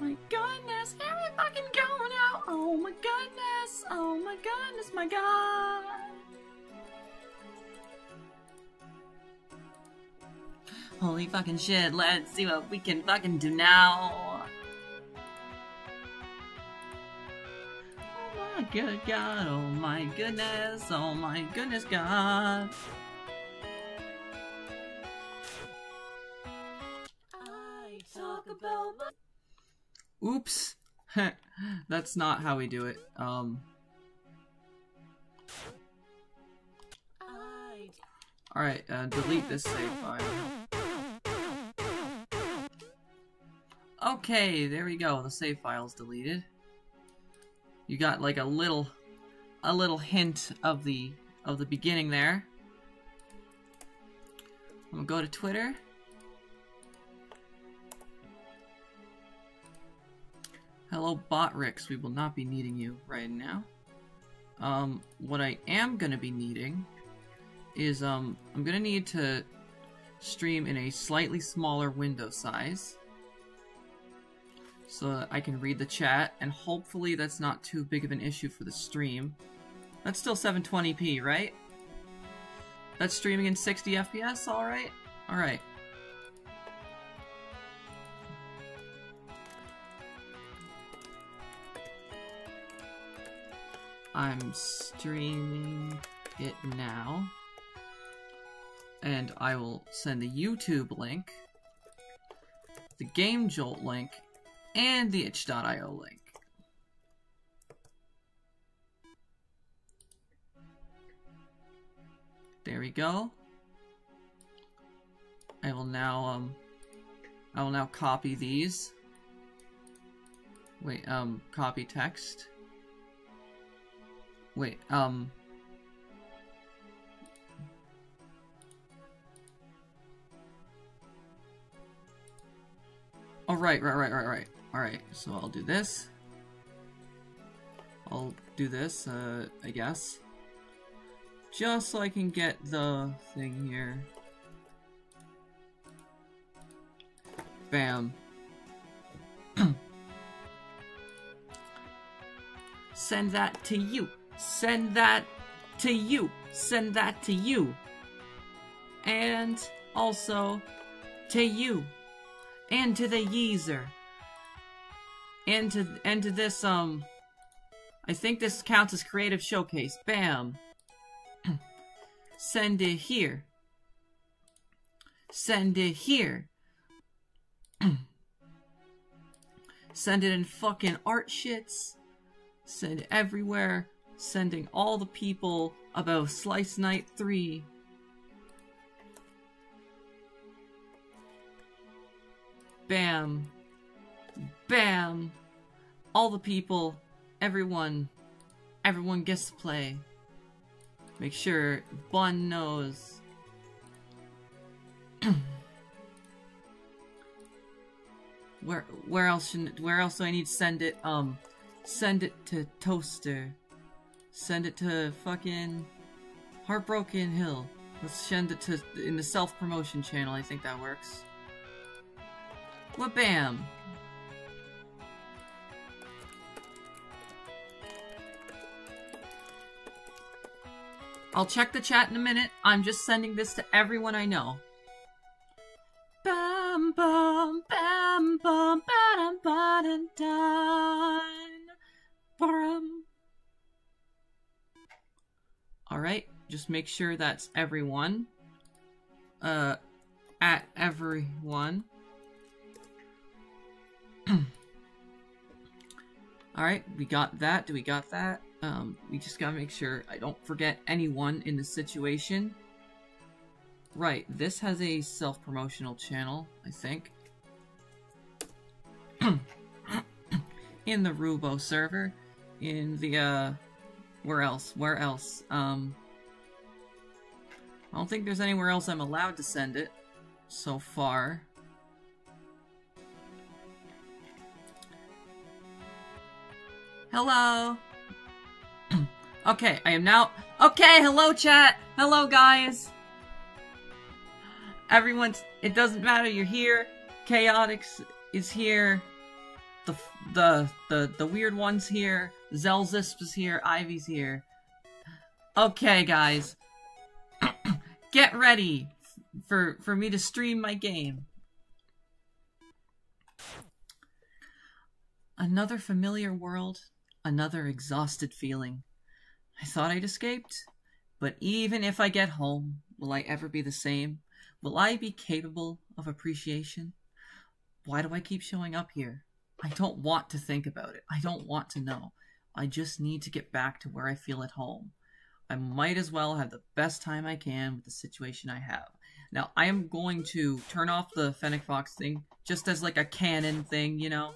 My goodness, here we fucking go now. Oh my goodness. Oh my goodness, my god. Holy fucking shit, let's see what we can fucking do now. Oh my good god, oh my goodness, oh my goodness god. I talk about my Oops. That's not how we do it. Um Alright, uh, delete this save file. Okay, there we go. The save file's deleted. You got like a little a little hint of the of the beginning there. I'm gonna go to Twitter. Hello Botrix, we will not be needing you right now. Um, what I am gonna be needing is, um, I'm gonna need to stream in a slightly smaller window size so that I can read the chat, and hopefully that's not too big of an issue for the stream. That's still 720p, right? That's streaming in 60 FPS, alright? Alright. I'm streaming it now. And I will send the YouTube link, the Game Jolt link, and the itch.io link. There we go. I will now, um, I will now copy these. Wait, um, copy text. Wait, um... Oh, right, right, right, right, right. Alright, so I'll do this. I'll do this, uh, I guess. Just so I can get the thing here. Bam. Send that to you. Send that to you. Send that to you. And also to you. And to the Yeezer. And to and to this um I think this counts as creative showcase. Bam. Send it here. Send it here. Send it in fucking art shits. Send it everywhere. Sending all the people about Slice Night 3. Bam. Bam. All the people. Everyone. Everyone gets to play. Make sure Bun knows. where where else should where else do I need to send it? Um send it to Toaster. Send it to fucking Heartbroken Hill. Let's send it to in the self promotion channel. I think that works. What bam? I'll check the chat in a minute. I'm just sending this to everyone I know. Bam bam bam bam bam bam bam Alright, just make sure that's everyone. Uh, at everyone. Alright, we got that. Do we got that? Um, we just gotta make sure I don't forget anyone in the situation. Right, this has a self-promotional channel, I think. in the Rubo server. In the, uh... Where else? Where else? Um... I don't think there's anywhere else I'm allowed to send it. So far. Hello! okay, I am now- Okay, hello chat! Hello guys! Everyone's- it doesn't matter, you're here. Chaotix is here. the the the the weird ones here. Zelzisp is here. Ivy's here. Okay, guys, get ready for for me to stream my game. Another familiar world, another exhausted feeling. I thought I'd escaped, but even if I get home, will I ever be the same? Will I be capable of appreciation? Why do I keep showing up here? I don't want to think about it. I don't want to know. I just need to get back to where I feel at home. I might as well have the best time I can with the situation I have. Now, I am going to turn off the Fennec Fox thing just as like a canon thing, you know?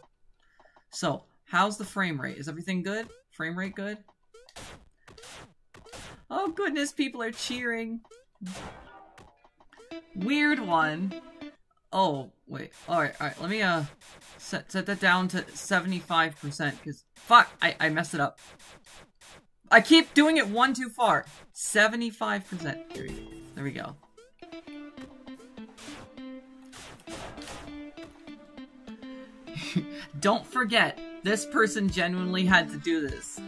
So, how's the frame rate? Is everything good? Frame rate good? Oh goodness, people are cheering. Weird one. Oh, wait. Alright, alright. Let me, uh, set, set that down to 75%, because, fuck, I, I messed it up. I keep doing it one too far. 75%. There we go. There we go. Don't forget, this person genuinely had to do this.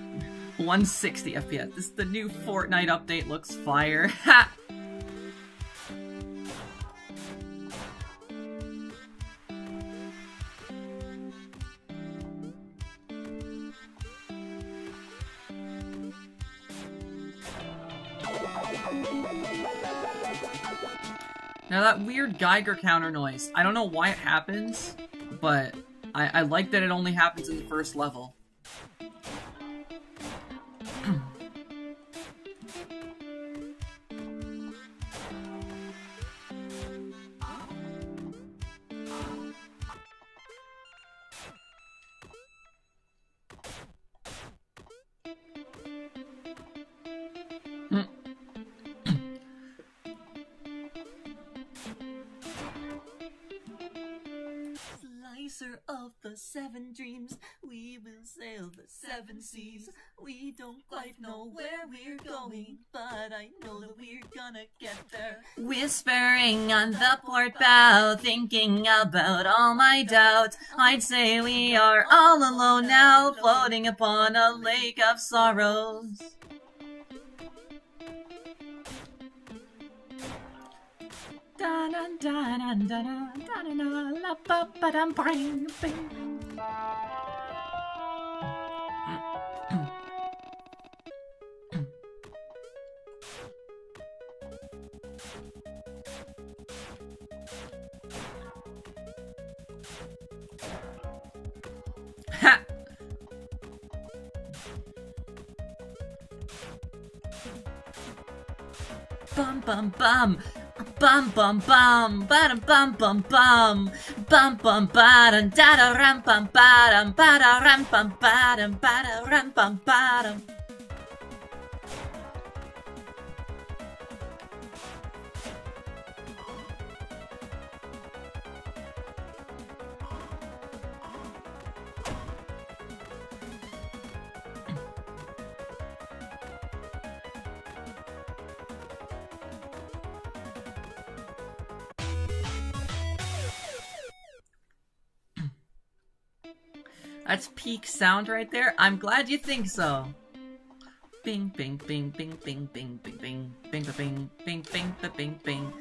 160 FPS. This the new Fortnite update looks fire. that weird Geiger counter noise, I don't know why it happens, but I, I like that it only happens in the first level. Seven dreams, we will sail the seven seas. We don't quite know where we're going, but I know that we're gonna get there. Whispering on the port bow, thinking about all my doubts. I'd say we are all alone now, floating upon a lake of sorrows. Da da da da da da da da da la ba ba dum bum bum bum bum bum. Bum bum bum, bum bum bum, bum bum da da ram bum da ram bum ba dum ba da ram bum peak sound right there. I'm glad you think so. Bing, bing, bing, bing, bing, bing, bing, bing, bing, bing, bing, bing, bing, bing, bing.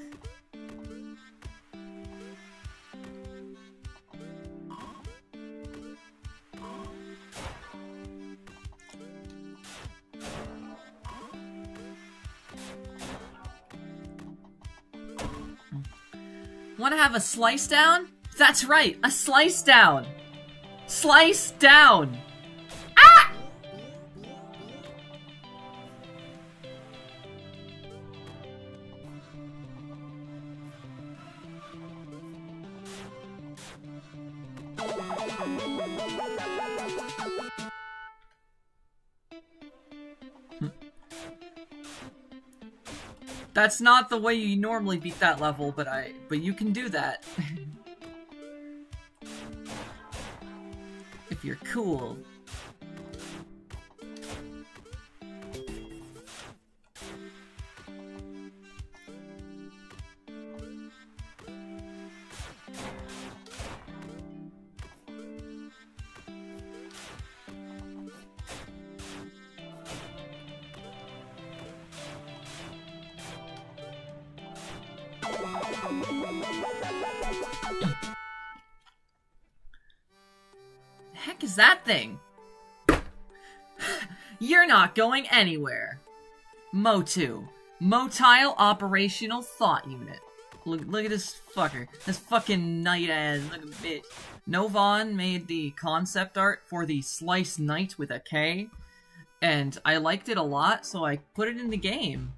Want to have a slice down? That's right, a slice down. Slice down. Ah! That's not the way you normally beat that level, but I but you can do that. you're cool. Thing? You're not going anywhere. Motu. Motile Operational Thought Unit. Look, look at this fucker. This fucking knight ass. Look at bitch. Novon made the concept art for the Slice Knight with a K. And I liked it a lot, so I put it in the game.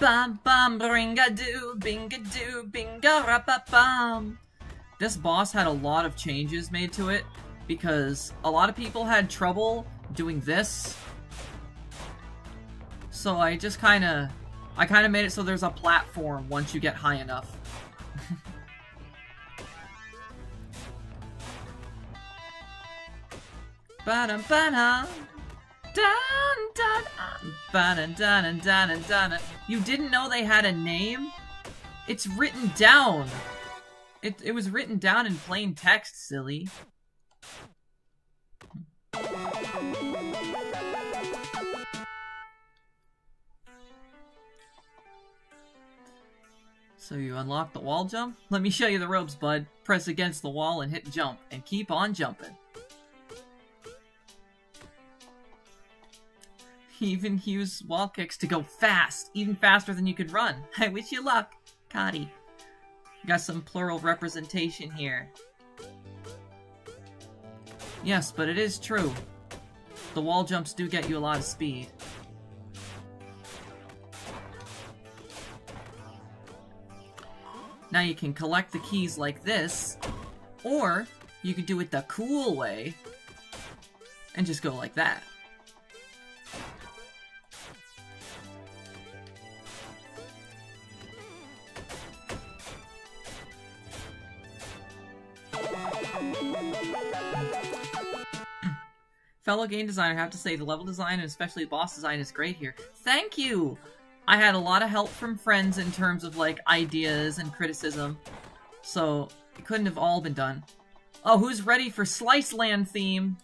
Bum bum bringa doo binga doo binga rapa bum. This boss had a lot of changes made to it because a lot of people had trouble doing this. So I just kind of I kind of made it so there's a platform once you get high enough. Ba-dum, Dun, dun, ah, ba-dun, dun, dun, dun, dun. You didn't know they had a name? It's written down. It, it was written down in plain text, silly. So you unlock the wall jump? Let me show you the ropes, bud. Press against the wall and hit jump, and keep on jumping. even use wall kicks to go fast, even faster than you could run. I wish you luck, Cotty. Got some plural representation here. Yes, but it is true. The wall jumps do get you a lot of speed. Now you can collect the keys like this, or you can do it the cool way and just go like that. Fellow game designer, I have to say the level design and especially boss design is great here. Thank you! I had a lot of help from friends in terms of like ideas and criticism, so it couldn't have all been done. Oh, who's ready for Slice Land theme?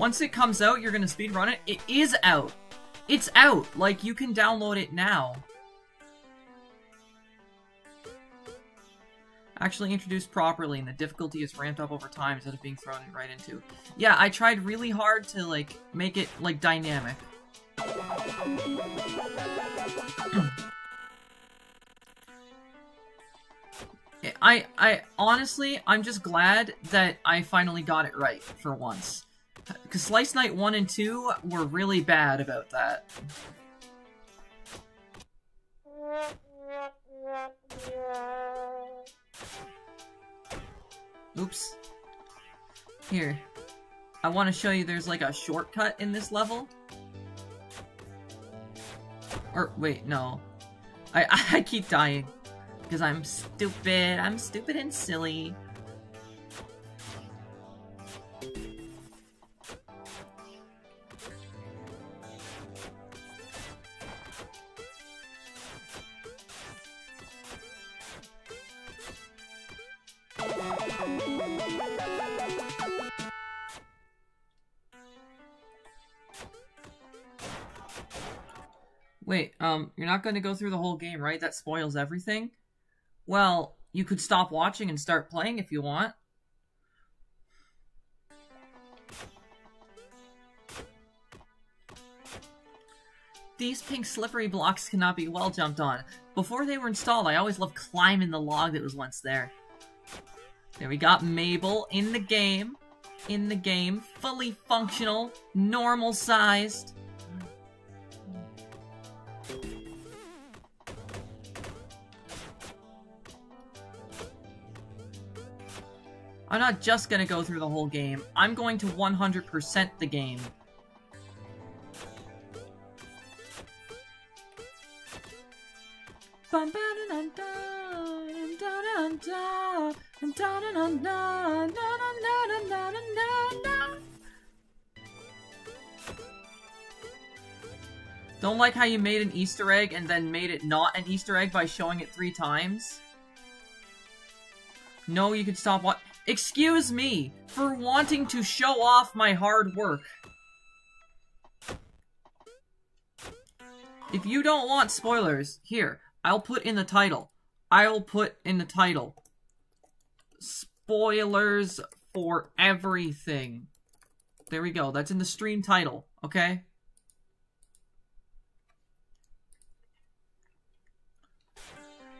Once it comes out, you're gonna speedrun it. It is out. It's out. Like, you can download it now. Actually introduced properly, and the difficulty is ramped up over time instead of being thrown right into. Yeah, I tried really hard to, like, make it, like, dynamic. I, I, honestly, I'm just glad that I finally got it right for once. Because Slice Night 1 and 2 were really bad about that. Oops. Here. I want to show you there's like a shortcut in this level. Or, wait, no. I, I keep dying. Because I'm stupid. I'm stupid and silly. um, you're not going to go through the whole game, right? That spoils everything. Well, you could stop watching and start playing if you want. These pink slippery blocks cannot be wall jumped on. Before they were installed, I always loved climbing the log that was once there. There we got Mabel in the game. In the game. Fully functional. Normal sized. I'm not just gonna go through the whole game. I'm going to 100% the game. Don't like how you made an Easter egg and then made it not an Easter egg by showing it three times? No, you can stop what- Excuse me for wanting to show off my hard work. If you don't want spoilers, here, I'll put in the title. I'll put in the title. Spoilers for everything. There we go. That's in the stream title, okay?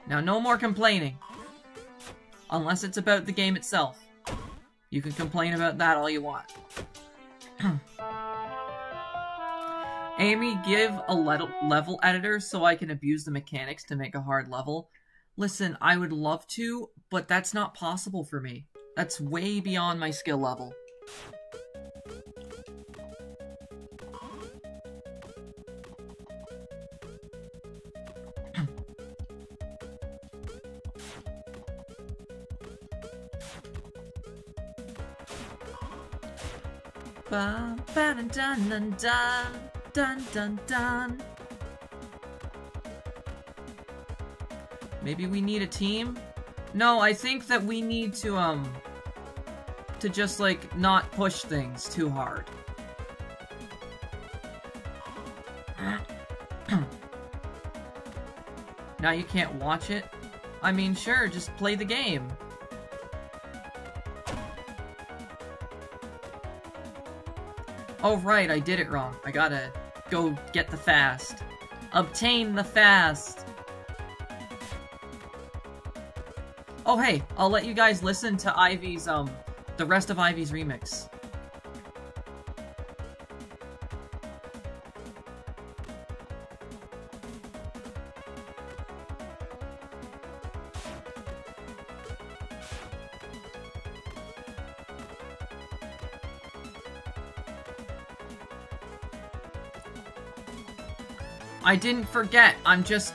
Now, no more complaining. Unless it's about the game itself. You can complain about that all you want. Amy, give a le level editor so I can abuse the mechanics to make a hard level. Listen, I would love to, but that's not possible for me. That's way beyond my skill level. Ba ba dun dun dun dun dun dun dun. Maybe we need a team? No, I think that we need to, um, to just, like, not push things too hard. now you can't watch it? I mean, sure, just play the game. Oh, right, I did it wrong. I gotta go get the fast. Obtain the fast! Oh, hey, I'll let you guys listen to Ivy's, um, the rest of Ivy's remix. I didn't forget. I'm just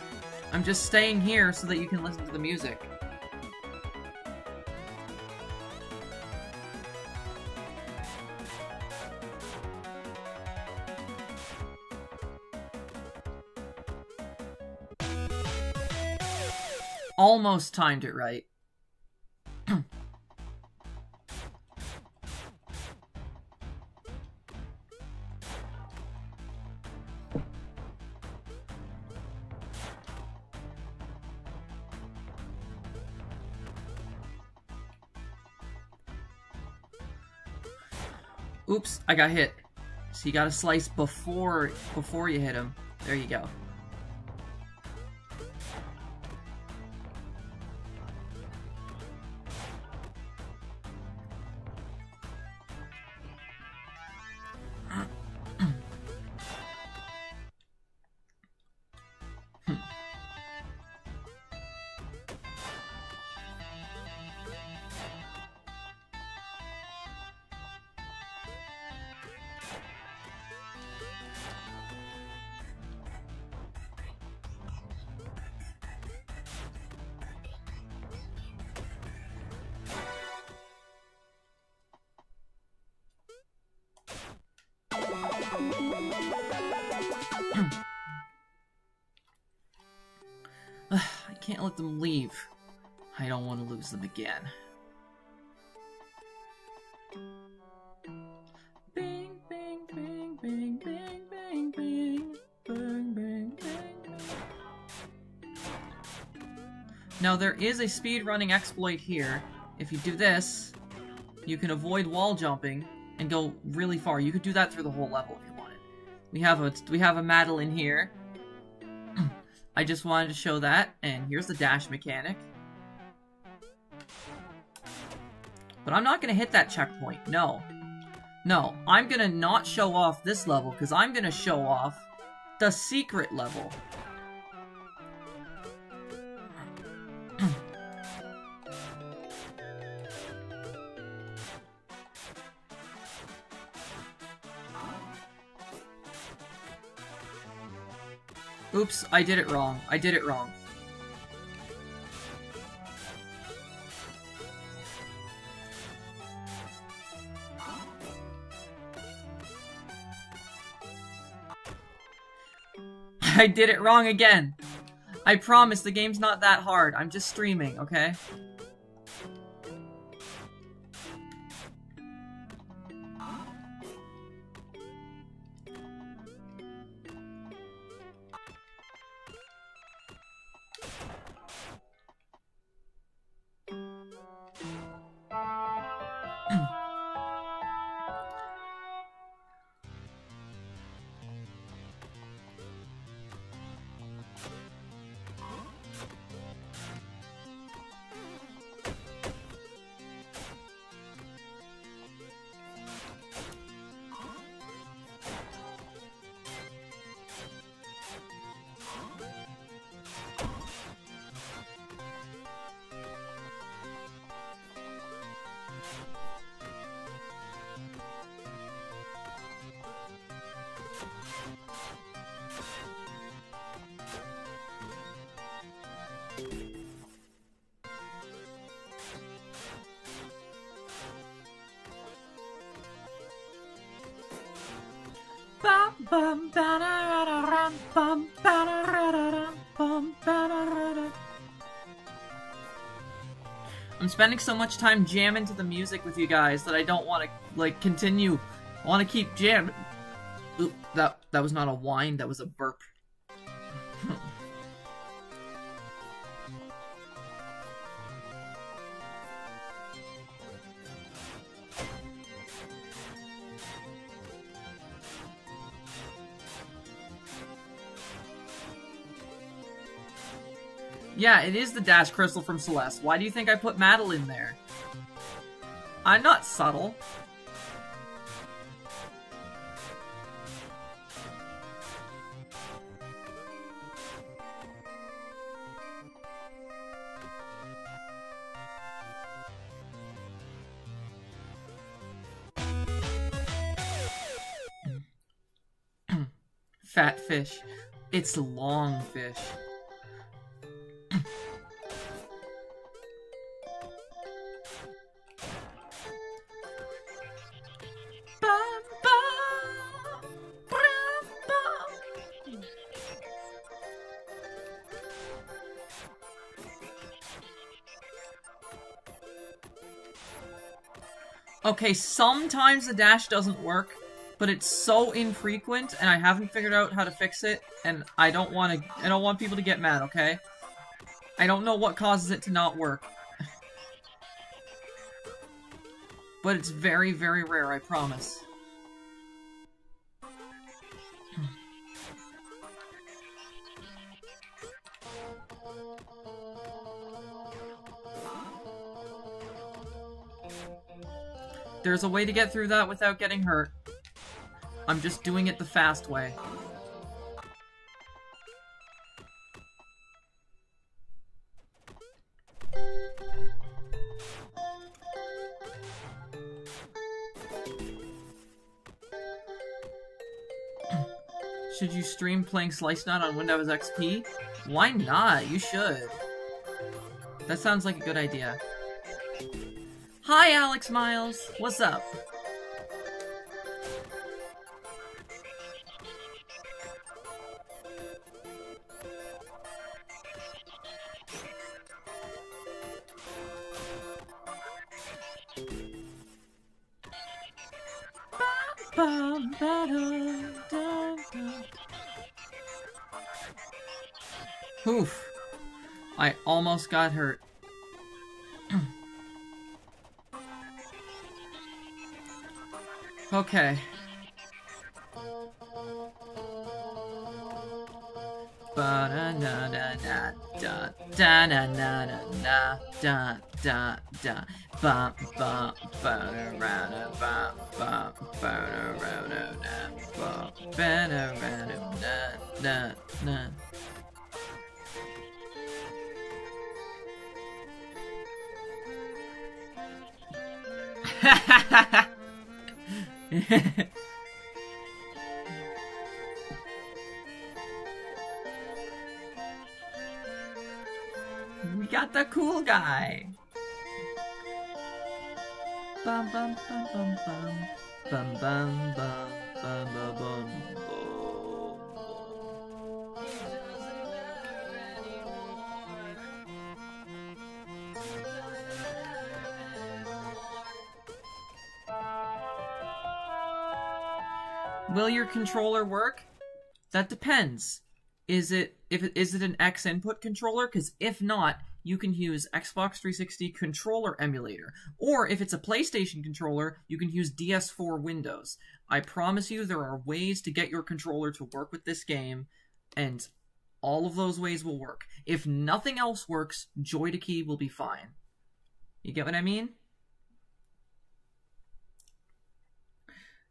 I'm just staying here so that you can listen to the music. Almost timed it right. I got hit. So you gotta slice before before you hit him. There you go. Them leave. I don't want to lose them again. Now there is a speedrunning exploit here. If you do this, you can avoid wall jumping and go really far. You could do that through the whole level if you wanted. We have a we have a Madeline here I just wanted to show that, and here's the dash mechanic. But I'm not gonna hit that checkpoint, no. No, I'm gonna not show off this level, because I'm gonna show off the secret level. Oops, I did it wrong. I did it wrong. I did it wrong again. I promise the game's not that hard. I'm just streaming, okay? I'm spending so much time jamming to the music with you guys that I don't want to like continue. I want to keep jamming. Oop, that that was not a whine. That was a burp. The Dash Crystal from Celeste. Why do you think I put Madeline there? I'm not subtle. Fat fish. It's long fish. Okay, sometimes the dash doesn't work, but it's so infrequent, and I haven't figured out how to fix it, and I don't want to. I don't want people to get mad. Okay, I don't know what causes it to not work, but it's very, very rare. I promise. There's a way to get through that without getting hurt. I'm just doing it the fast way. Should you stream playing Slice Night on Windows XP? Why not? You should. That sounds like a good idea. Hi, Alex Miles. What's up? Oof. I almost got hurt. Okay. ba da da da da da ba ba ba ra ba ba ba ra ba ba ra da na na na we got the cool guy. Bum bum bum bum bum bum bum bum bum bum bum. Will your controller work? That depends. Is it if it is it an X input controller? Because if not, you can use Xbox 360 controller emulator. Or if it's a PlayStation controller, you can use DS4 Windows. I promise you there are ways to get your controller to work with this game, and all of those ways will work. If nothing else works, Joy to Key will be fine. You get what I mean?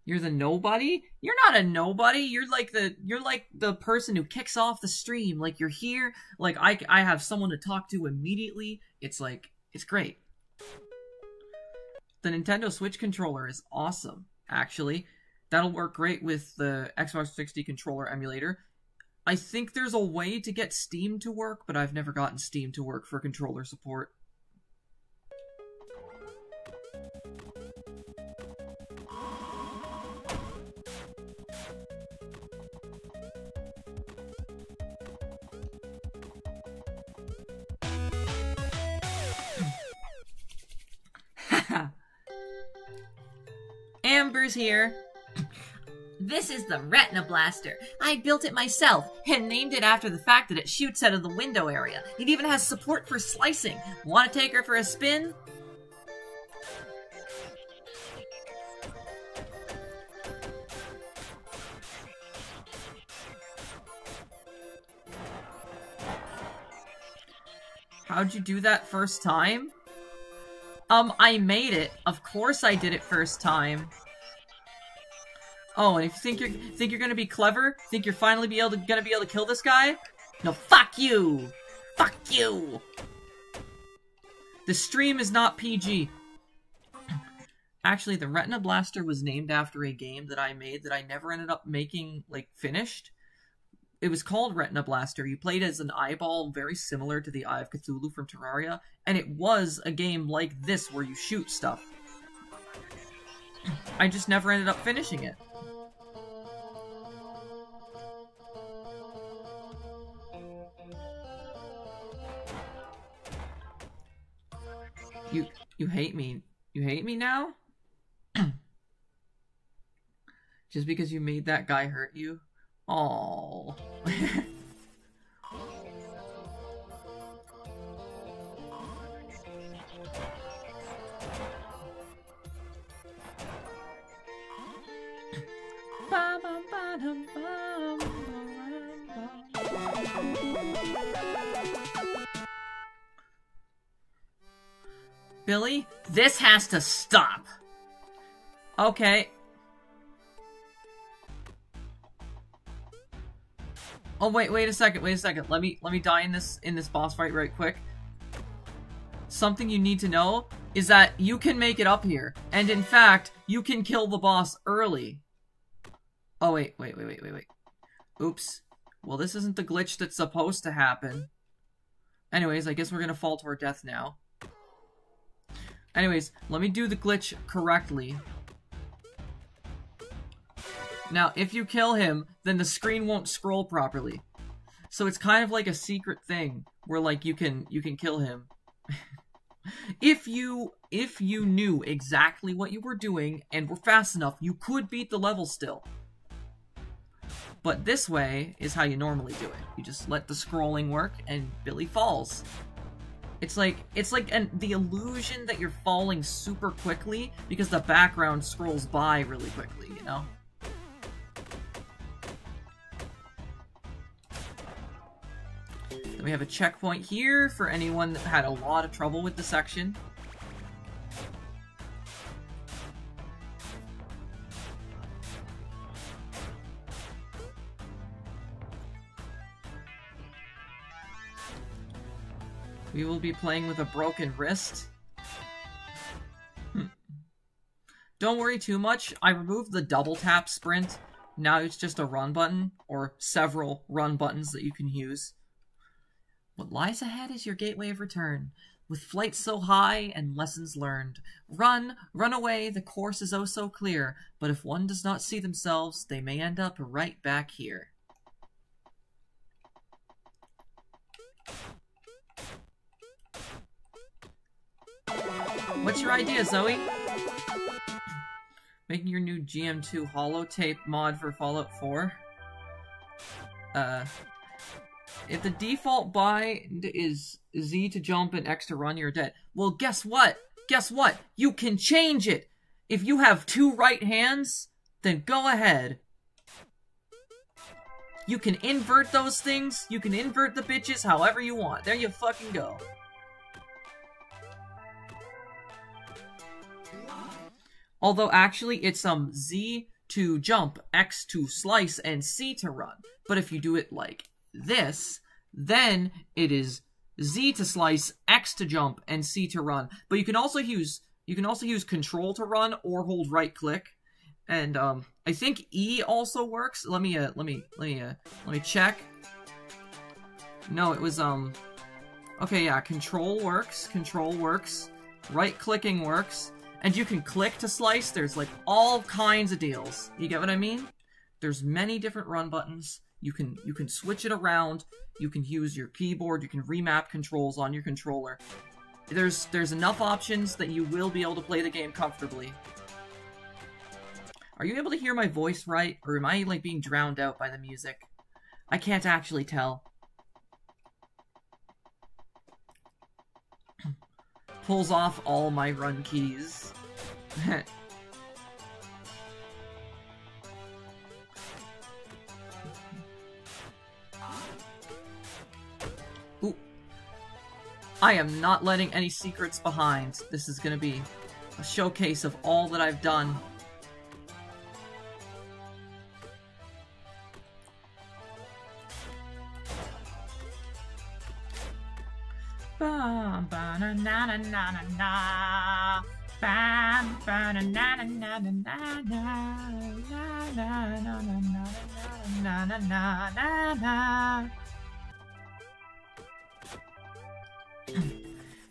You're the nobody? You're not a nobody. You're like the you're like the person who kicks off the stream. Like you're here. Like I I have someone to talk to immediately. It's like it's great. The Nintendo Switch controller is awesome, actually. That'll work great with the Xbox 60 controller emulator. I think there's a way to get Steam to work, but I've never gotten Steam to work for controller support. Here. This is the Retina Blaster. I built it myself and named it after the fact that it shoots out of the window area. It even has support for slicing. Want to take her for a spin? How'd you do that first time? Um, I made it. Of course I did it first time. Oh, and if you think you're think you're gonna be clever, think you're finally be able to gonna be able to kill this guy? No, fuck you! Fuck you! The stream is not PG. Actually, the Retina Blaster was named after a game that I made that I never ended up making, like, finished. It was called Retina Blaster. You played as an eyeball very similar to the Eye of Cthulhu from Terraria, and it was a game like this where you shoot stuff. I just never ended up finishing it. You hate me. You hate me now? Just because you made that guy hurt you? Oh. Billy, this has to stop. Okay. Oh wait, wait a second, wait a second. Let me let me die in this in this boss fight right quick. Something you need to know is that you can make it up here, and in fact, you can kill the boss early. Oh wait, wait, wait, wait, wait, wait. Oops. Well, this isn't the glitch that's supposed to happen. Anyways, I guess we're gonna fall to our death now. Anyways, let me do the glitch correctly. Now, if you kill him, then the screen won't scroll properly. So it's kind of like a secret thing where like you can you can kill him. if you if you knew exactly what you were doing and were fast enough, you could beat the level still. But this way is how you normally do it. You just let the scrolling work and Billy falls. It's like it's like an, the illusion that you're falling super quickly because the background scrolls by really quickly, you know? Then we have a checkpoint here for anyone that had a lot of trouble with the section. We will be playing with a broken wrist. Hmm. Don't worry too much. I removed the double tap sprint. Now it's just a run button, or several run buttons that you can use. What lies ahead is your gateway of return. With flight so high and lessons learned. Run, run away, the course is oh so clear. But if one does not see themselves, they may end up right back here. What's your idea, Zoe? Making your new GM2 holotape mod for Fallout 4? Uh, if the default bind is Z to jump and X to run, you're dead. Well, guess what? Guess what? You can change it! If you have two right hands, then go ahead. You can invert those things, you can invert the bitches however you want. There you fucking go. Although actually it's um Z to jump, X to slice, and C to run. But if you do it like this, then it is Z to slice, X to jump, and C to run. But you can also use you can also use control to run or hold right click. And um I think E also works. Let me uh let me let me uh let me check. No, it was um Okay, yeah, control works, control works, right clicking works, and you can click to slice. There's like all kinds of deals. You get what I mean? There's many different run buttons. You can you can switch it around. You can use your keyboard. You can remap controls on your controller. There's there's enough options that you will be able to play the game comfortably. Are you able to hear my voice right, or am I like being drowned out by the music? I can't actually tell. Pulls off all my run keys. Ooh. I am not letting any secrets behind. This is gonna be a showcase of all that I've done. Na, na, na, na, na, na. Na, na, na, na, na, na, na. Na, na, na, na, na, na.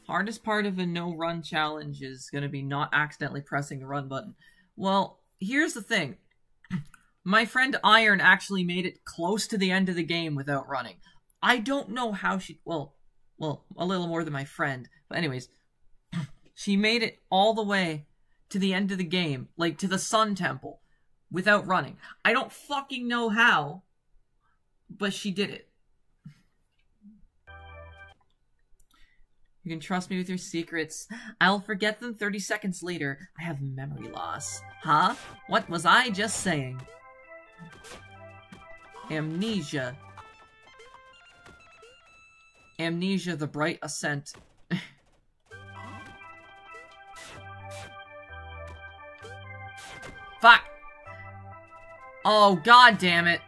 Hardest part of a no-run challenge is going to be not accidentally pressing the run button. Well, here's the thing. My friend Iron actually made it close to the end of the game without running. I don't know how she... Well, well, a little more than my friend. But anyways, she made it all the way to the end of the game, like to the Sun Temple, without running. I don't fucking know how, but she did it. You can trust me with your secrets. I'll forget them 30 seconds later. I have memory loss. Huh? What was I just saying? Amnesia. Amnesia the Bright Ascent. Fuck! Oh, god damn it.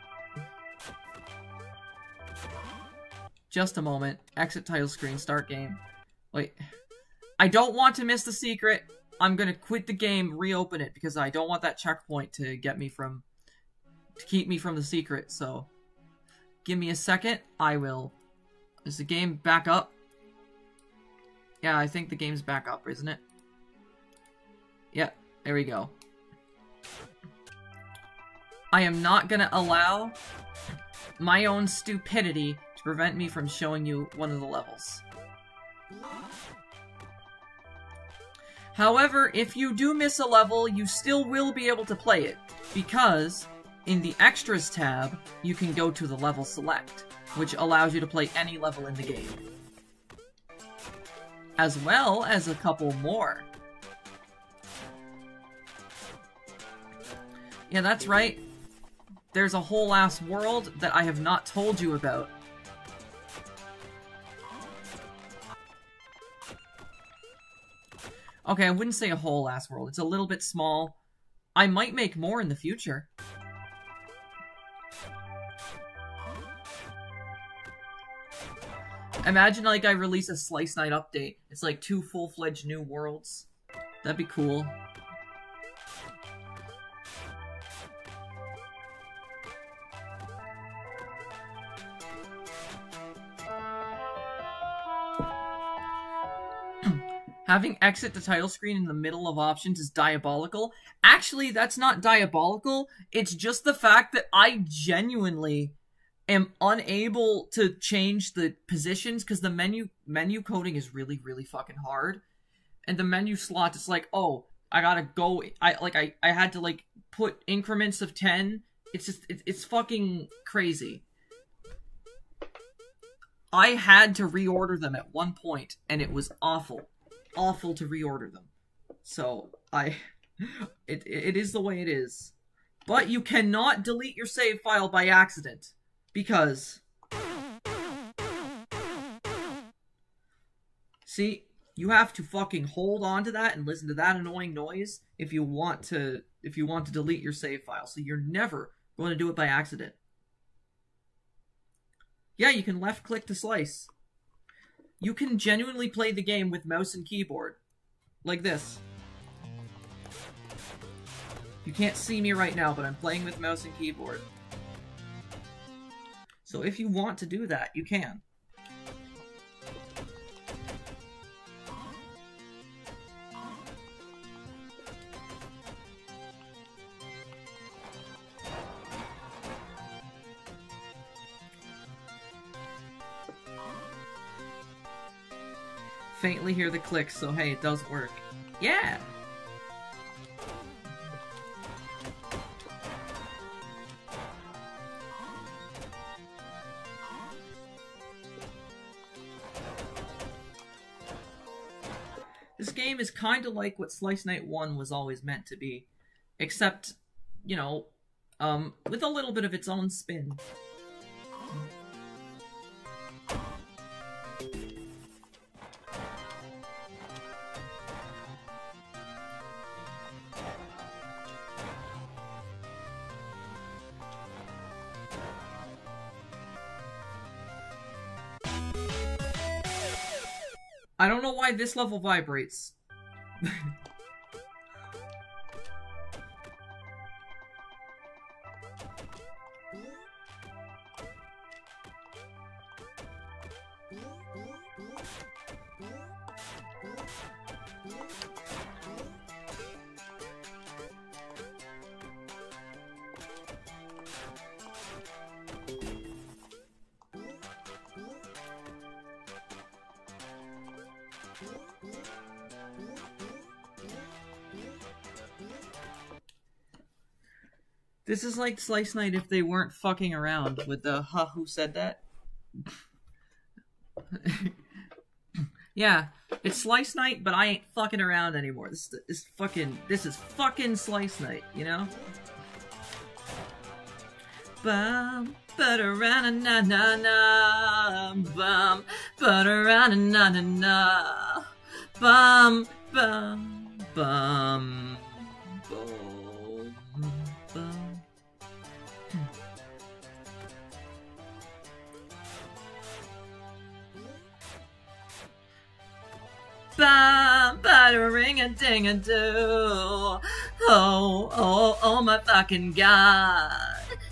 Just a moment. Exit title screen, start game. Wait. I don't want to miss the secret. I'm gonna quit the game, reopen it, because I don't want that checkpoint to get me from... to keep me from the secret, so... Give me a second, I will... Is the game back up? Yeah, I think the game's back up, isn't it? Yep, there we go. I am not gonna allow my own stupidity to prevent me from showing you one of the levels. However, if you do miss a level, you still will be able to play it, because in the Extras tab, you can go to the level select, which allows you to play any level in the game. As well as a couple more. Yeah, that's right. There's a whole ass world that I have not told you about. Okay, I wouldn't say a whole ass world. It's a little bit small. I might make more in the future. Imagine like I release a Slice Night update. It's like two full-fledged new worlds. That'd be cool. Having exit the title screen in the middle of options is diabolical. Actually, that's not diabolical. It's just the fact that I genuinely am unable to change the positions because the menu menu coding is really really fucking hard. And the menu slot it's like oh i gotta go i like i i had to like put increments of 10 it's just it, it's fucking crazy. I had to reorder them at one point and it was awful. Awful to reorder them. So i it it is the way it is. But you cannot delete your save file by accident because see you have to fucking hold on to that and listen to that annoying noise if you want to if you want to delete your save file. So you're never going to do it by accident. Yeah you can left click to slice. You can genuinely play the game with mouse and keyboard. Like this. You can't see me right now but i'm playing with mouse and keyboard so if you want to do that, you can. Faintly hear the clicks, so hey, it does work. Yeah! Game is kind of like what Slice Night 1 was always meant to be, except, you know, um, with a little bit of its own spin. I don't know why this level vibrates. This is like Slice Night if they weren't fucking around with the huh who said that? yeah, it's Slice Night, but I ain't fucking around anymore. This is fucking this is fucking Slice Night, you know? Bum, na na na bum, na na na bum bum bum Bum, butter ring a ding a doo. Oh, oh, oh my fucking god.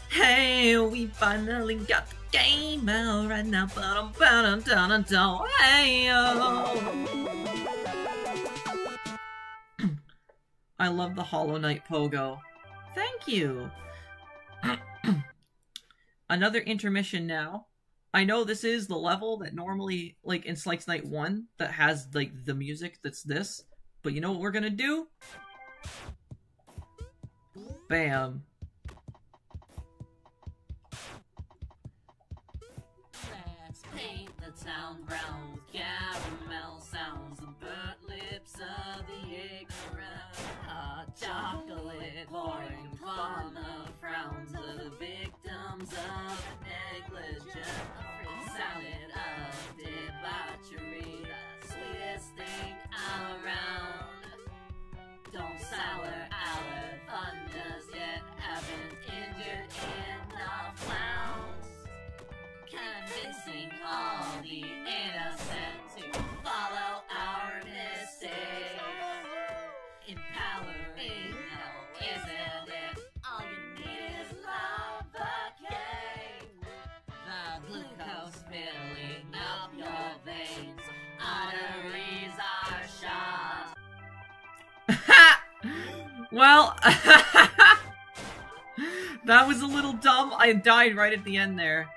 Hey, we finally got the game out right now. Ba-dum, ba-dum, and dum, Hey, oh. I love the Hollow Knight pogo. Thank you. Another intermission now. I know this is the level that normally, like in Slice Night 1, that has like the music that's this. But you know what we're gonna do? Bam. Let's paint the town brown caramel sounds, the burnt lips of the ignorant. Hot chocolate pouring upon the frowns of the symptoms of negligence, salad of debauchery, the sweetest thing around. Don't sour our fun just yet, haven't injured enough clowns. Convincing all the innocent to follow our mistakes. Empower Well, that was a little dumb. I died right at the end there.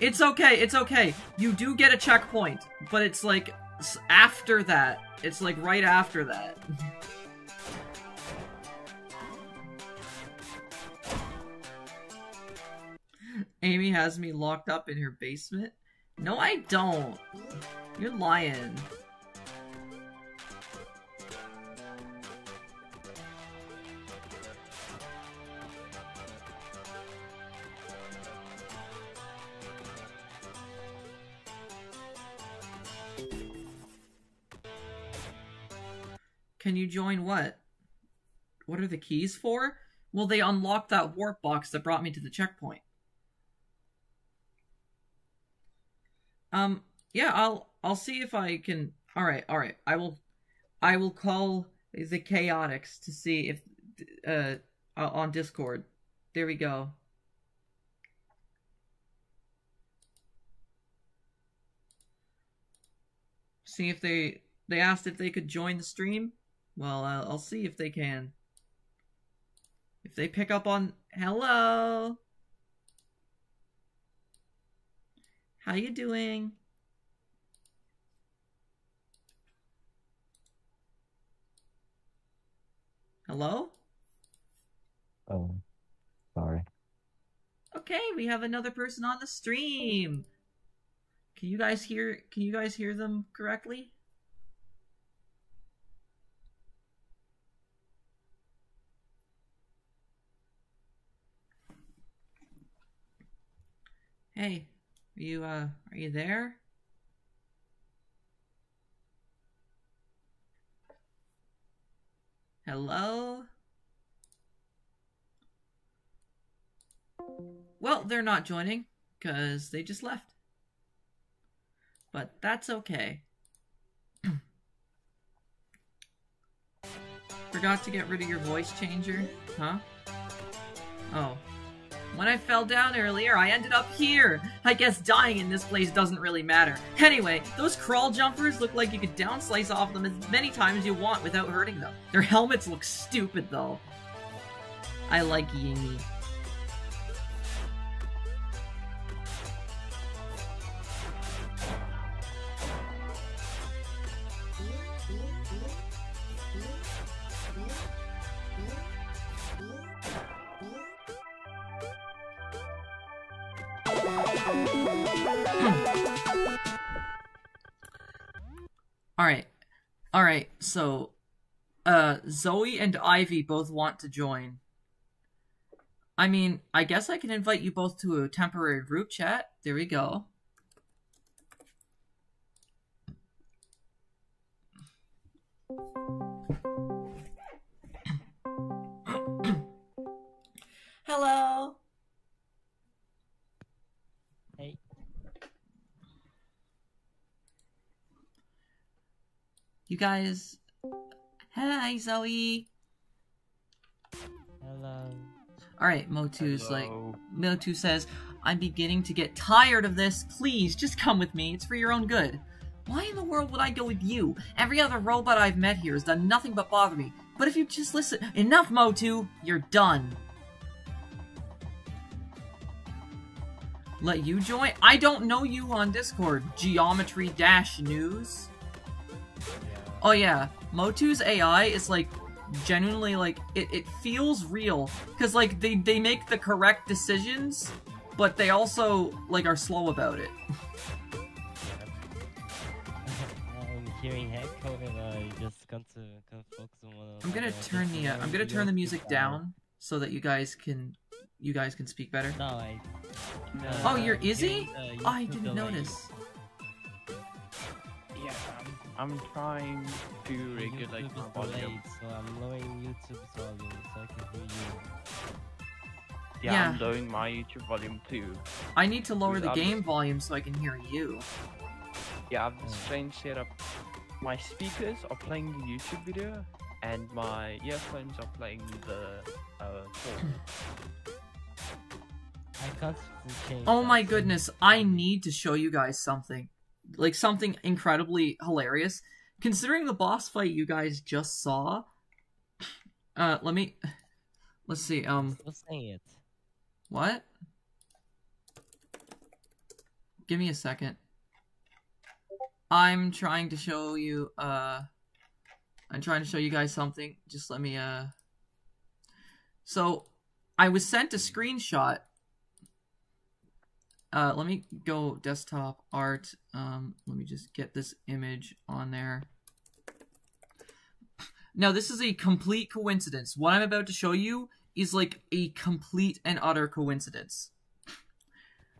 It's okay, it's okay. You do get a checkpoint, but it's like after that. It's like right after that. Amy has me locked up in her basement? No, I don't. You're lying. Can you join what? What are the keys for? Well, they unlocked that warp box that brought me to the checkpoint. Um, yeah, I'll I'll see if I can. All right, all right. I will, I will call the Chaotix to see if, uh, uh, on Discord. There we go. See if they they asked if they could join the stream. Well, I'll, I'll see if they can. If they pick up on hello. How you doing? Hello? Oh, sorry. Okay, we have another person on the stream. Can you guys hear can you guys hear them correctly? Hey, are you uh are you there? Hello? Well, they're not joining because they just left. But that's okay. Forgot to get rid of your voice changer? Huh? Oh. When I fell down earlier, I ended up here! I guess dying in this place doesn't really matter. Anyway, those crawl jumpers look like you could down slice off them as many times as you want without hurting them. Their helmets look stupid though. I like Yingy. Alright, so uh Zoe and Ivy both want to join. I mean, I guess I can invite you both to a temporary group chat. There we go. Hello. Hey. You guys Hi Zoe. Hello. Alright, Motu's like Hello. Motu says, I'm beginning to get tired of this. Please, just come with me. It's for your own good. Why in the world would I go with you? Every other robot I've met here has done nothing but bother me. But if you just listen- Enough, Motu! You're done. Let you join? I don't know you on Discord. Geometry Dash News. Oh yeah, Motu's AI is like genuinely like it, it feels real because like they they make the correct decisions, but they also like are slow about it. I'm hearing head and I just got to kind focus on I'm gonna uh, turn the uh, I'm gonna turn the music down so that you guys can you guys can speak better. No, I. Oh, uh, you're hearing Izzy? the Oh, I didn't notice. Yeah, I'm, I'm trying to regulate YouTube my volume. delayed, so I'm lowering YouTube's volume so I can hear you. Yeah, I'm lowering my YouTube volume too. I need to lower the game volume so I can hear you. Yeah, I've the strange setup. My speakers are playing the YouTube video, and my earphones are playing the uh, phone. I can't change. Oh my goodness, I need to show you guys something. Like something incredibly hilarious. Considering the boss fight you guys just saw, Uh, let me. Let's see. Um, Still saying it. what? Give me a second. I'm trying to show you. Uh, I'm trying to show you guys something. Just let me. Uh. So, I was sent a screenshot. Uh, let me go desktop art. Um, let me just get this image on there. Now, this is a complete coincidence. What I'm about to show you is like a complete and utter coincidence.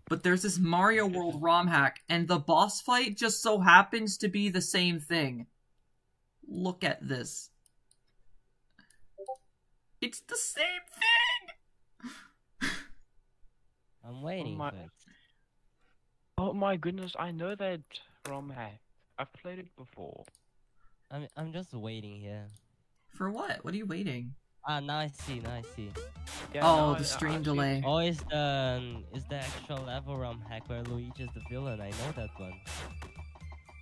But there's this Mario World ROM hack, and the boss fight just so happens to be the same thing. Look at this. It's the same thing! I'm waiting my- for it. Oh my goodness, I know that ROM hack. I've played it before. I'm I'm just waiting here. For what? What are you waiting? Ah, now I see. Now I see. Yeah, oh, no, the stream I've delay. Oh, is the um, is the actual level ROM hack where Luigi is the villain? I know that one.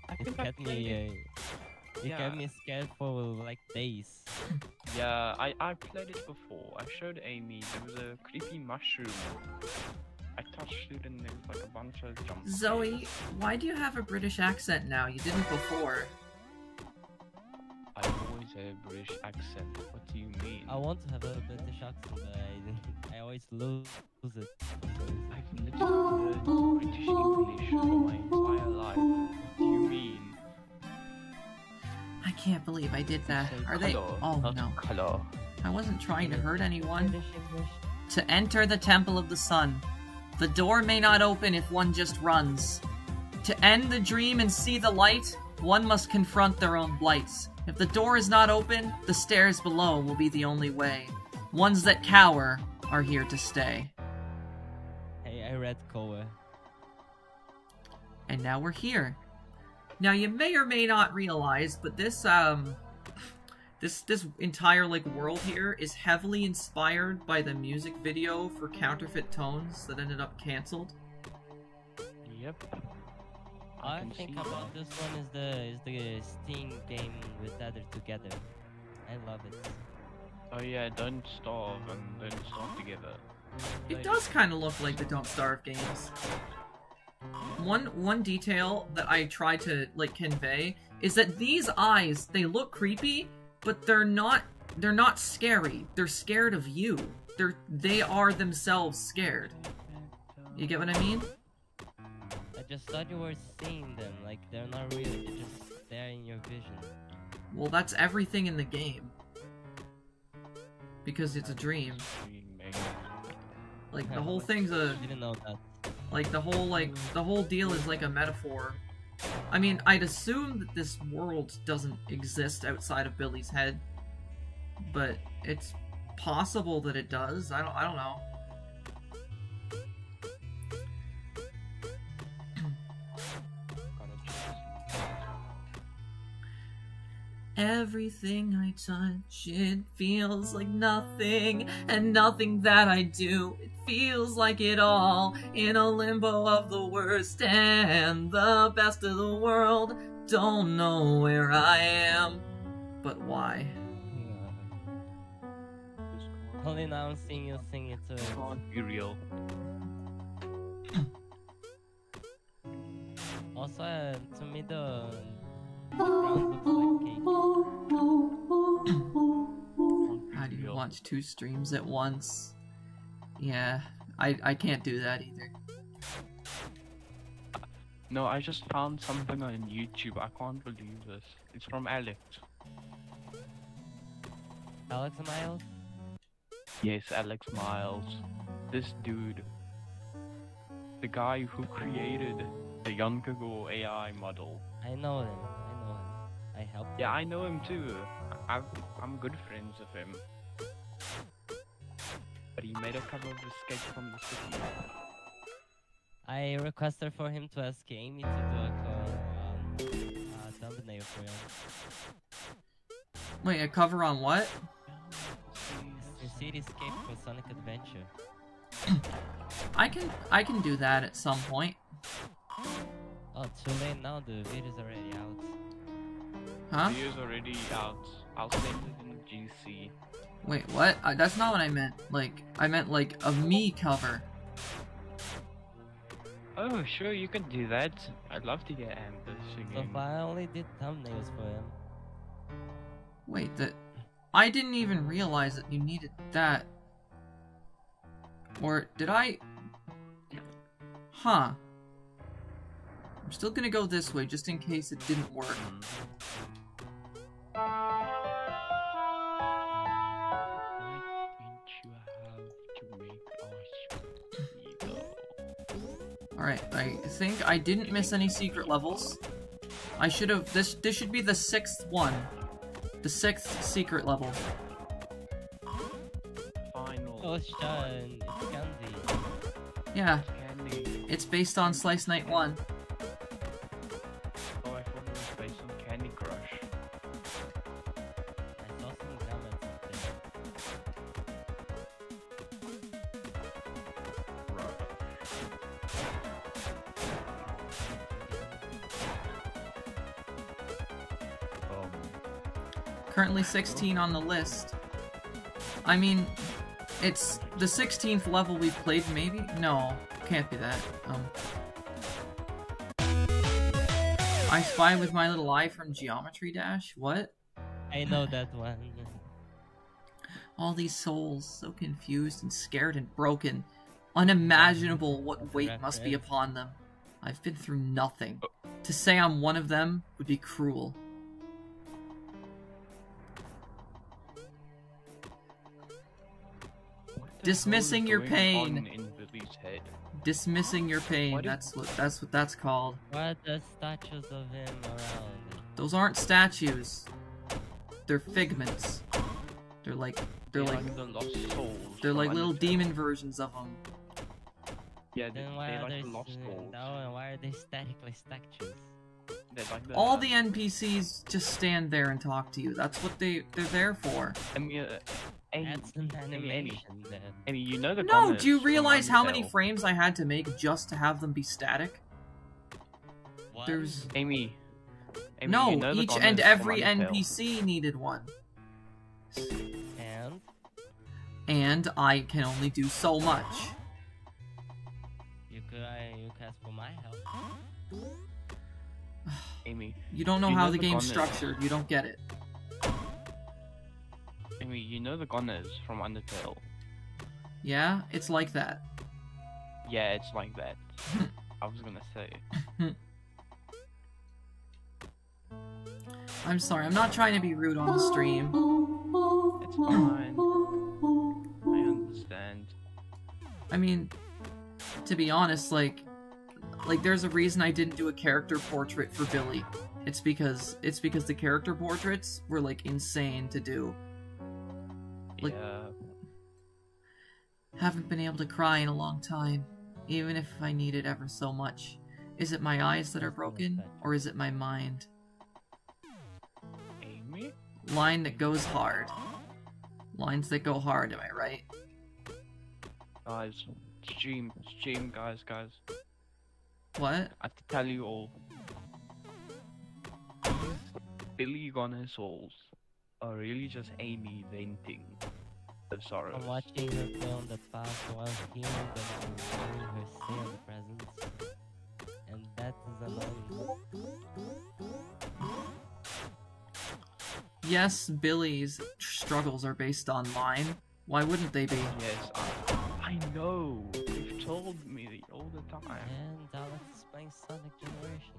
I It kept me. it. Uh, it Yeah. kept me scared for like days. Yeah, I, I played it before. I showed Amy. There was a creepy mushroom. I touched it and there was like a bunch of jump Zoe, why do you have a British accent now? You didn't before. I always have a British accent. What do you mean? I want to have a British accent, but I, I always lose it. I've literally learned British English for my entire life. What do you mean? I can't believe I did that. Say Are they? colour, Oh no. Color. I wasn't trying to hurt anyone. To enter the Temple of the Sun. The door may not open if one just runs. To end the dream and see the light, one must confront their own blights. If the door is not open, the stairs below will be the only way. Ones that cower are here to stay. Hey, I read Koa. and now we're here. Now you may or may not realize, but this um this this entire like world here is heavily inspired by the music video for Counterfeit Tones that ended up canceled. Yep. I can think see about this one is the is the Steam game with Tether together. I love it. Oh yeah, don't starve and don't starve together. It does kind of look like the Don't Starve games. One one detail that I try to like convey is that these eyes they look creepy, but they're not they're not scary. They're scared of you. They're they are themselves scared. You get what I mean? I just thought you were seeing them, like they're not really, they're just there in your vision. Well, that's everything in the game. Because it's a dream. Like the whole thing's a I didn't know that. Like the whole like the whole deal is like a metaphor. I mean, I'd assume that this world doesn't exist outside of Billy's head, but it's possible that it does. I don't I don't know. Everything I touch, it feels like nothing, and nothing that I do, it feels like it all. In a limbo of the worst and the best of the world, don't know where I am, but why? Only now I'm seeing you sing it to Can't be real. Also, uh, to me the How do you real. watch two streams at once? Yeah, I I can't do that either. No, I just found something on YouTube. I can't believe this. It's from Alex. Alex Miles? Yes, Alex Miles. This dude. The guy who created the Yonkagor AI model. I know him. I know him. I helped. Yeah, I know him too. I- I've, I'm good friends with him. But he made a cover of Escape from the City. I requested for him to ask Amy to do a co- um, uh, thumbnail for him. Wait, a cover on what? The City Escape for Sonic Adventure. I can I can do that at some point. Oh, too late now. The video's already out. Huh? Video's already out. I'll send it in GC. Wait, what? Uh, that's not what I meant. Like, I meant like a me cover. Oh, sure, you can do that. I'd love to get Amber So singing. far, I only did thumbnails for him. Wait, that I didn't even realize that you needed that. Or did I? Huh. I'm still gonna go this way just in case it didn't work. Why didn't you have to make us either? Alright, I think I didn't miss any secret levels. I should have this this should be the sixth one. The sixth secret level. Final. Oh, Sean, it's Candy. Yeah, it's based on Slice Night 1. 16 on the list. I mean, it's the 16th level we've played, maybe? No, can't be that. Um, I spy with my little eye from Geometry Dash? What? I know that one. All these souls, so confused and scared and broken. Unimaginable what weight must be upon them. I've been through nothing. To say I'm one of them would be cruel. Dismissing your pain. In head. Dismissing your pain, Why that's what that's what that's called. What the statues of him around? Those aren't statues. They're figments. They're like they're like the lost souls. they're like little demon versions of them. Yeah, they, Then why they're like they the lost souls. no, and why are they statically statues? They're like All the NPCs just stand there and talk to you. That's what they they're there for. I mean, uh, Amy, That's an Amy, animation then. Amy, you know the No, do you realize how many frames I had to make just to have them be static? What? There's Amy. Amy no, you know each Gunners and every NPC needed one. And And I can only do so much. you could uh, you could ask for my help. Amy, You don't know You how know the the game's structured. You don't get it. Amy, you know the Gunners from Undertale. Yeah, it's like that. Yeah, it's like that. I was gonna say. I'm sorry. I'm not trying to be rude on the stream. It's fine. I understand. I mean, to be honest, like, like there's a reason I didn't do a character portrait for Billy. It's because it's because the character portraits were like insane to do. Like- yeah. Haven't been able to cry in a long time, even if I need it ever so much. Is it my eyes that are broken, or is it my mind? Amy? Line that goes hard. Lines that go hard, am I right? Guys, stream, stream, guys, guys. What? I have to tell you all. Billy Gunner souls are really just Amy venting the sorrows. I'm watching her play on the past while hearing them and hearing her say on the present. And that is annoying. Yes, Billy's struggles are based on mine. Why wouldn't they be? Yes, I, I know. You've told me all the time. And Alex is playing Sonic Generations.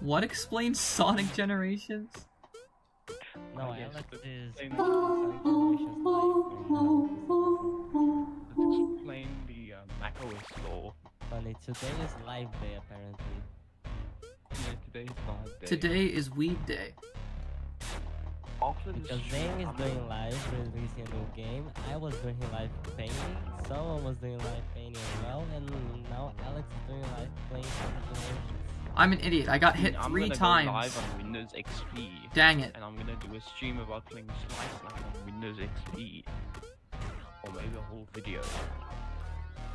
What explains Sonic Generations? No, yes, Alex but is they- playing Sonic Generations live. Explain the uh, macOS law. Funny, today is live day apparently. Yeah, today's live day. Today is Weed Day. After Because stream, Zane is doing live, releasing a new game. I was doing live painting. Someone was doing live painting as well. And now Alex is doing live playing Sonic I'm an idiot. I got hit I'm three gonna go times. live on Windows XP. Dang it. and I'm gonna do a stream about playing Slice Life on Windows XP. Or maybe a whole video.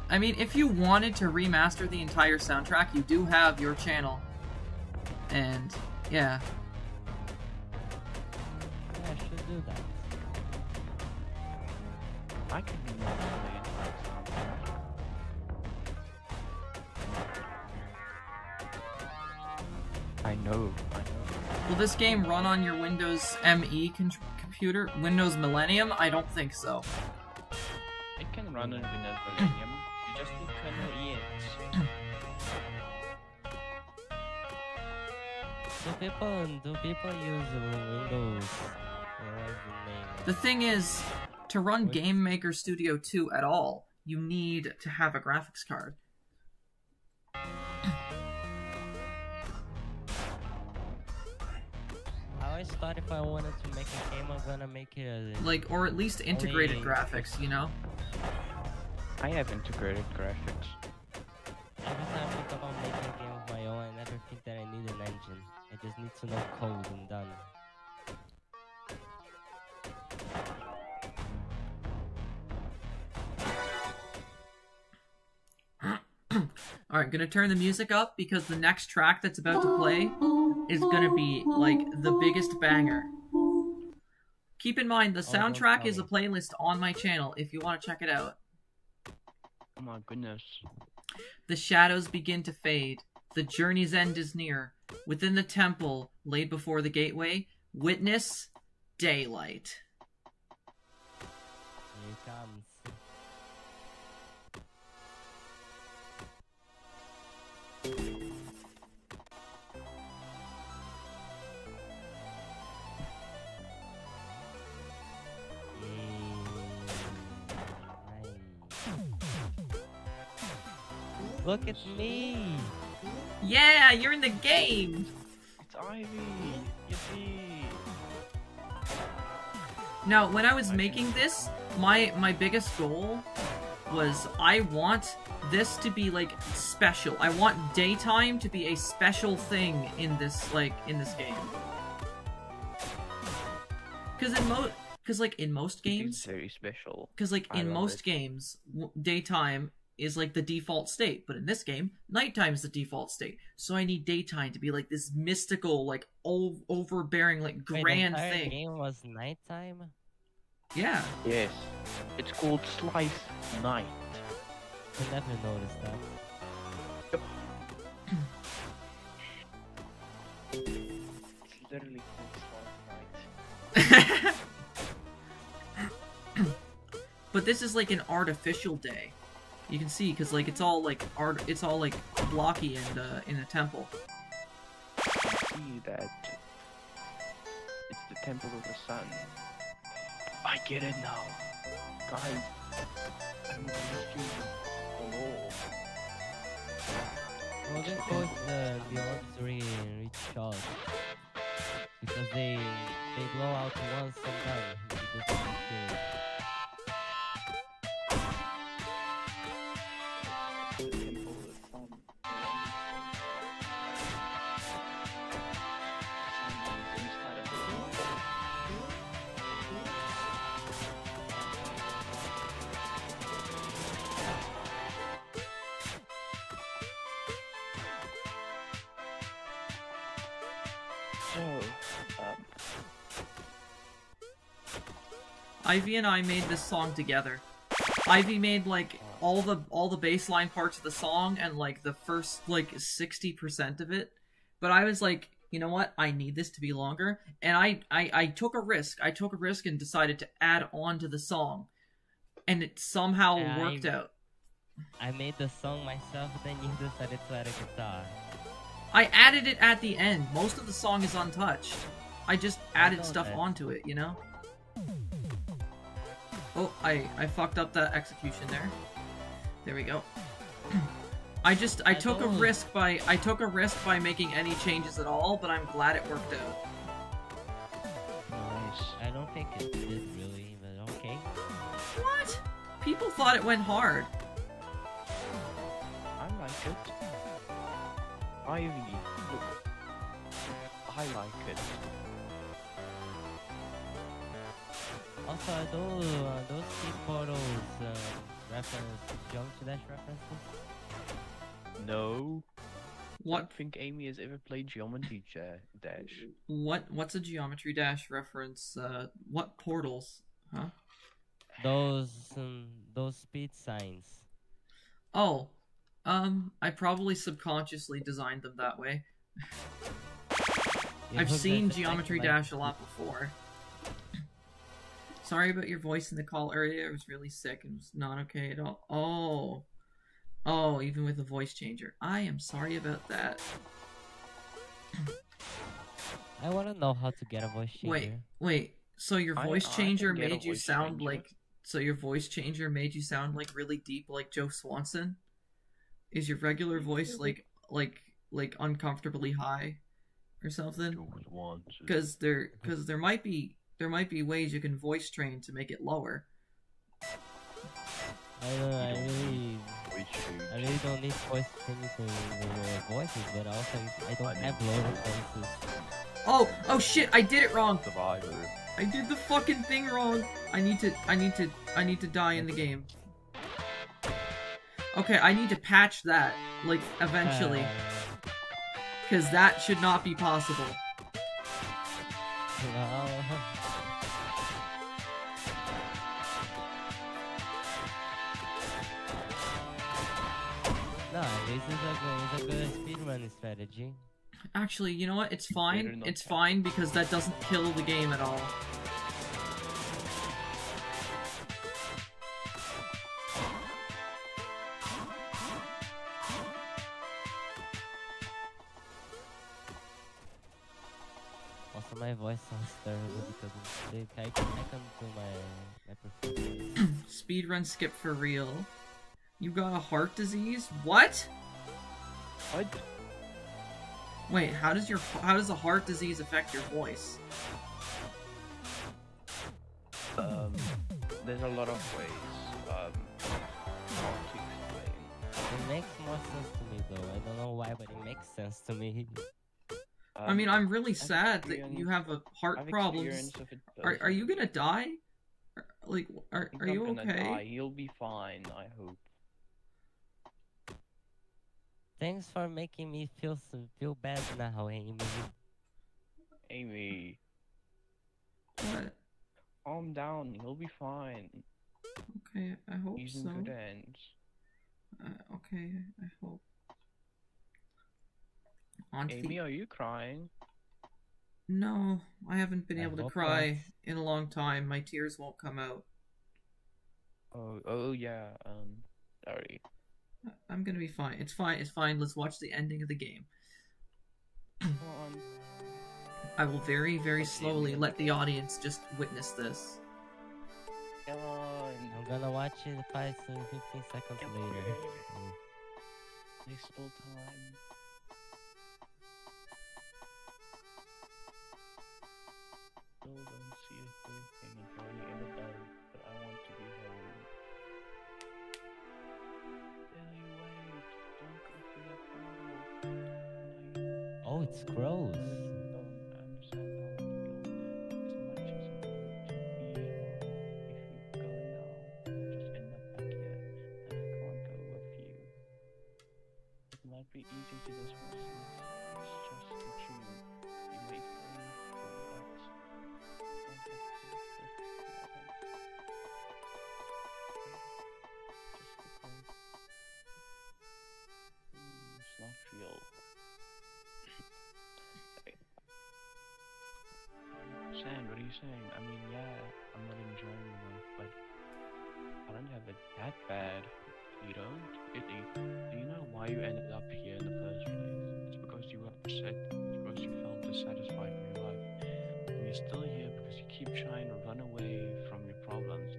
I mean, if you wanted to remaster the entire soundtrack, you do have your channel. And, yeah. Do that? I can do that a million times. I know, I know. Will this game run on your Windows ME computer? Windows Millennium? I don't think so. It can run on Windows Millennium. You just need kernel EX. Do people do people use Windows? What's the thing is, to run Wait. Game Maker Studio 2 at all, you need to have a graphics card. I always thought if I wanted to make a game, I'm gonna make it. A, Like, or at least integrated Only- graphics, you know? I have integrated graphics. every time I think about making a game of my own, I never think that I need an engine. I just need to know code and done. Alright, gonna turn the music up because the next track that's about to play is gonna be, like, the biggest banger. Keep in mind, the Oh, soundtrack tell is a playlist on my channel if you want to check it out. Oh my goodness. The shadows begin to fade. The journey's end is near. Within the temple, laid before the gateway, witness daylight. Here it comes. Look at me! Yeah, you're in the game! It's Ivy! Yippee! Now, when I was making this, my my biggest goal was I want this to be like special. I want daytime to be a special thing in this like in this game. Cuz in mo cuz like in most games, very special. cuz like I in most it. games, w- daytime is like the default state, but in this game, nighttime is the default state. So I need daytime to be like this mystical, like o- overbearing, like Wait, the grand entire thing. game was nighttime? Yeah. Yes. It's called Slice Night. I never noticed that. It's literally called Slice Night. but this is like an artificial day. You can see because like it's all like art. It's all like blocky and uh, in a temple. see that it's the Temple of the Sun. I get it now. Guys, I'm gonna stream the law. Well, they call the the Auxiliary and reach because they they blow out once and done. So, um, Ivy and I made this song together. Ivy made like all the all the bassline parts of the song and like the first like sixty percent of it. But I was like, you know what? I need this to be longer, and I, I I took a risk. I took a risk and decided to add on to the song, and it somehow I- worked out. I made the song myself, then you decided to add a guitar. I added it at the end. Most of the song is untouched. I just added know stuff onto it, you know? Oh, I, I fucked up the execution there. There we go. I just I I took a don't- risk by I took a risk by making any changes at all, but I'm glad it worked out. nice. I don't think it did really, but okay. What? People thought it went hard. I like it. Ivy, look. I like it. Also, are those, uh, those Sea Portals uh, reference Jump to Dash references? No. What don't think Amy has ever played Geometry Dash. what what's a geometry dash reference? Uh what portals? Huh? Those um, those speed signs. Oh. Um I probably subconsciously designed them that way. I've seen Geometry like- Dash a lot before. Sorry about your voice in the call earlier. I was really sick and was not okay at all. Oh. Oh, even with a voice changer. I am sorry about that. I want to know how to get a voice changer. Wait, wait. So your voice I changer can get a made you sound changer. like so your voice changer made you sound like really deep like Joe Swanson? Is your regular voice like like like uncomfortably high or something? Because there because there might be there might be ways you can voice train to make it lower. I don't know. I really, Voice change. I really don't need voice changing for the voices, but also I don't I have lower voices. Oh oh shit! I did it wrong. Survivor. I did the fucking thing wrong. I need to I need to I need to die in the game. Okay, I need to patch that like eventually. Because that should not be possible. no. No, this is a good, it's a good speedrunning strategy. Actually, you know what? It's fine. It's fine because that doesn't kill the game at all. Sounds terrible because of the, I, can, I can do my my performance. Speedrun skip for real. You got a heart disease? What? What? Wait, how does your how does a heart disease affect your voice? Um, there's a lot of ways. Um, hard to explain. It makes more sense to me though. I don't know why, but it makes sense to me. I mean, Um, I'm really sad that you have a heart I've problems. experienced of it Are are you gonna die? Like, are are you gonna okay? Die. He'll be fine. I hope. Thanks for making me feel so, feel bad now, Amy. Amy, What? calm down. He'll be fine. Okay, I hope He's so. in good hands. Uh, okay, I hope. On to the- Amy, are you crying? No, I haven't been I able to cry not. in a long time. My tears won't come out. Oh, oh yeah. Um, sorry. I- I'm gonna be fine. It's fine. It's fine. Let's watch the ending of the game. Come. I will very, very slowly ending? let the audience just witness this. Come on. I'm gonna watch it five to 15 seconds Come later. on. Mm. Time. It's gross. Why you ended up here in the first place? It's because you were upset. It's because you felt dissatisfied with your life. And you're still here because you keep trying to run away from your problems.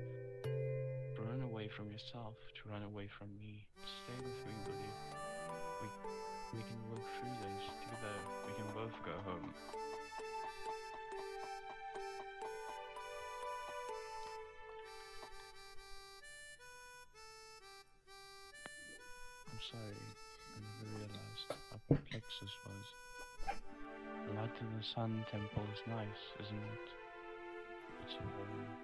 To run away from yourself. To run away from me. Stay with me, will you? We, we can work through this together. We can both go home. Sorry. I never realized how complex this was. The light in the sun temple is nice, isn't it? It's a home.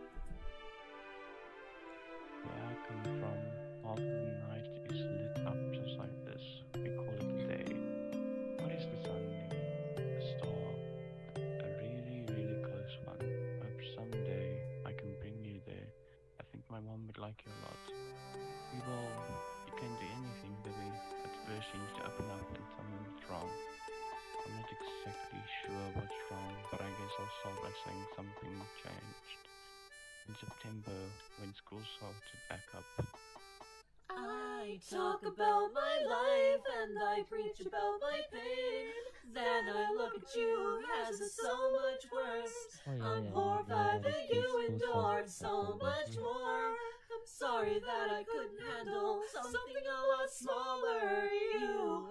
Smaller. You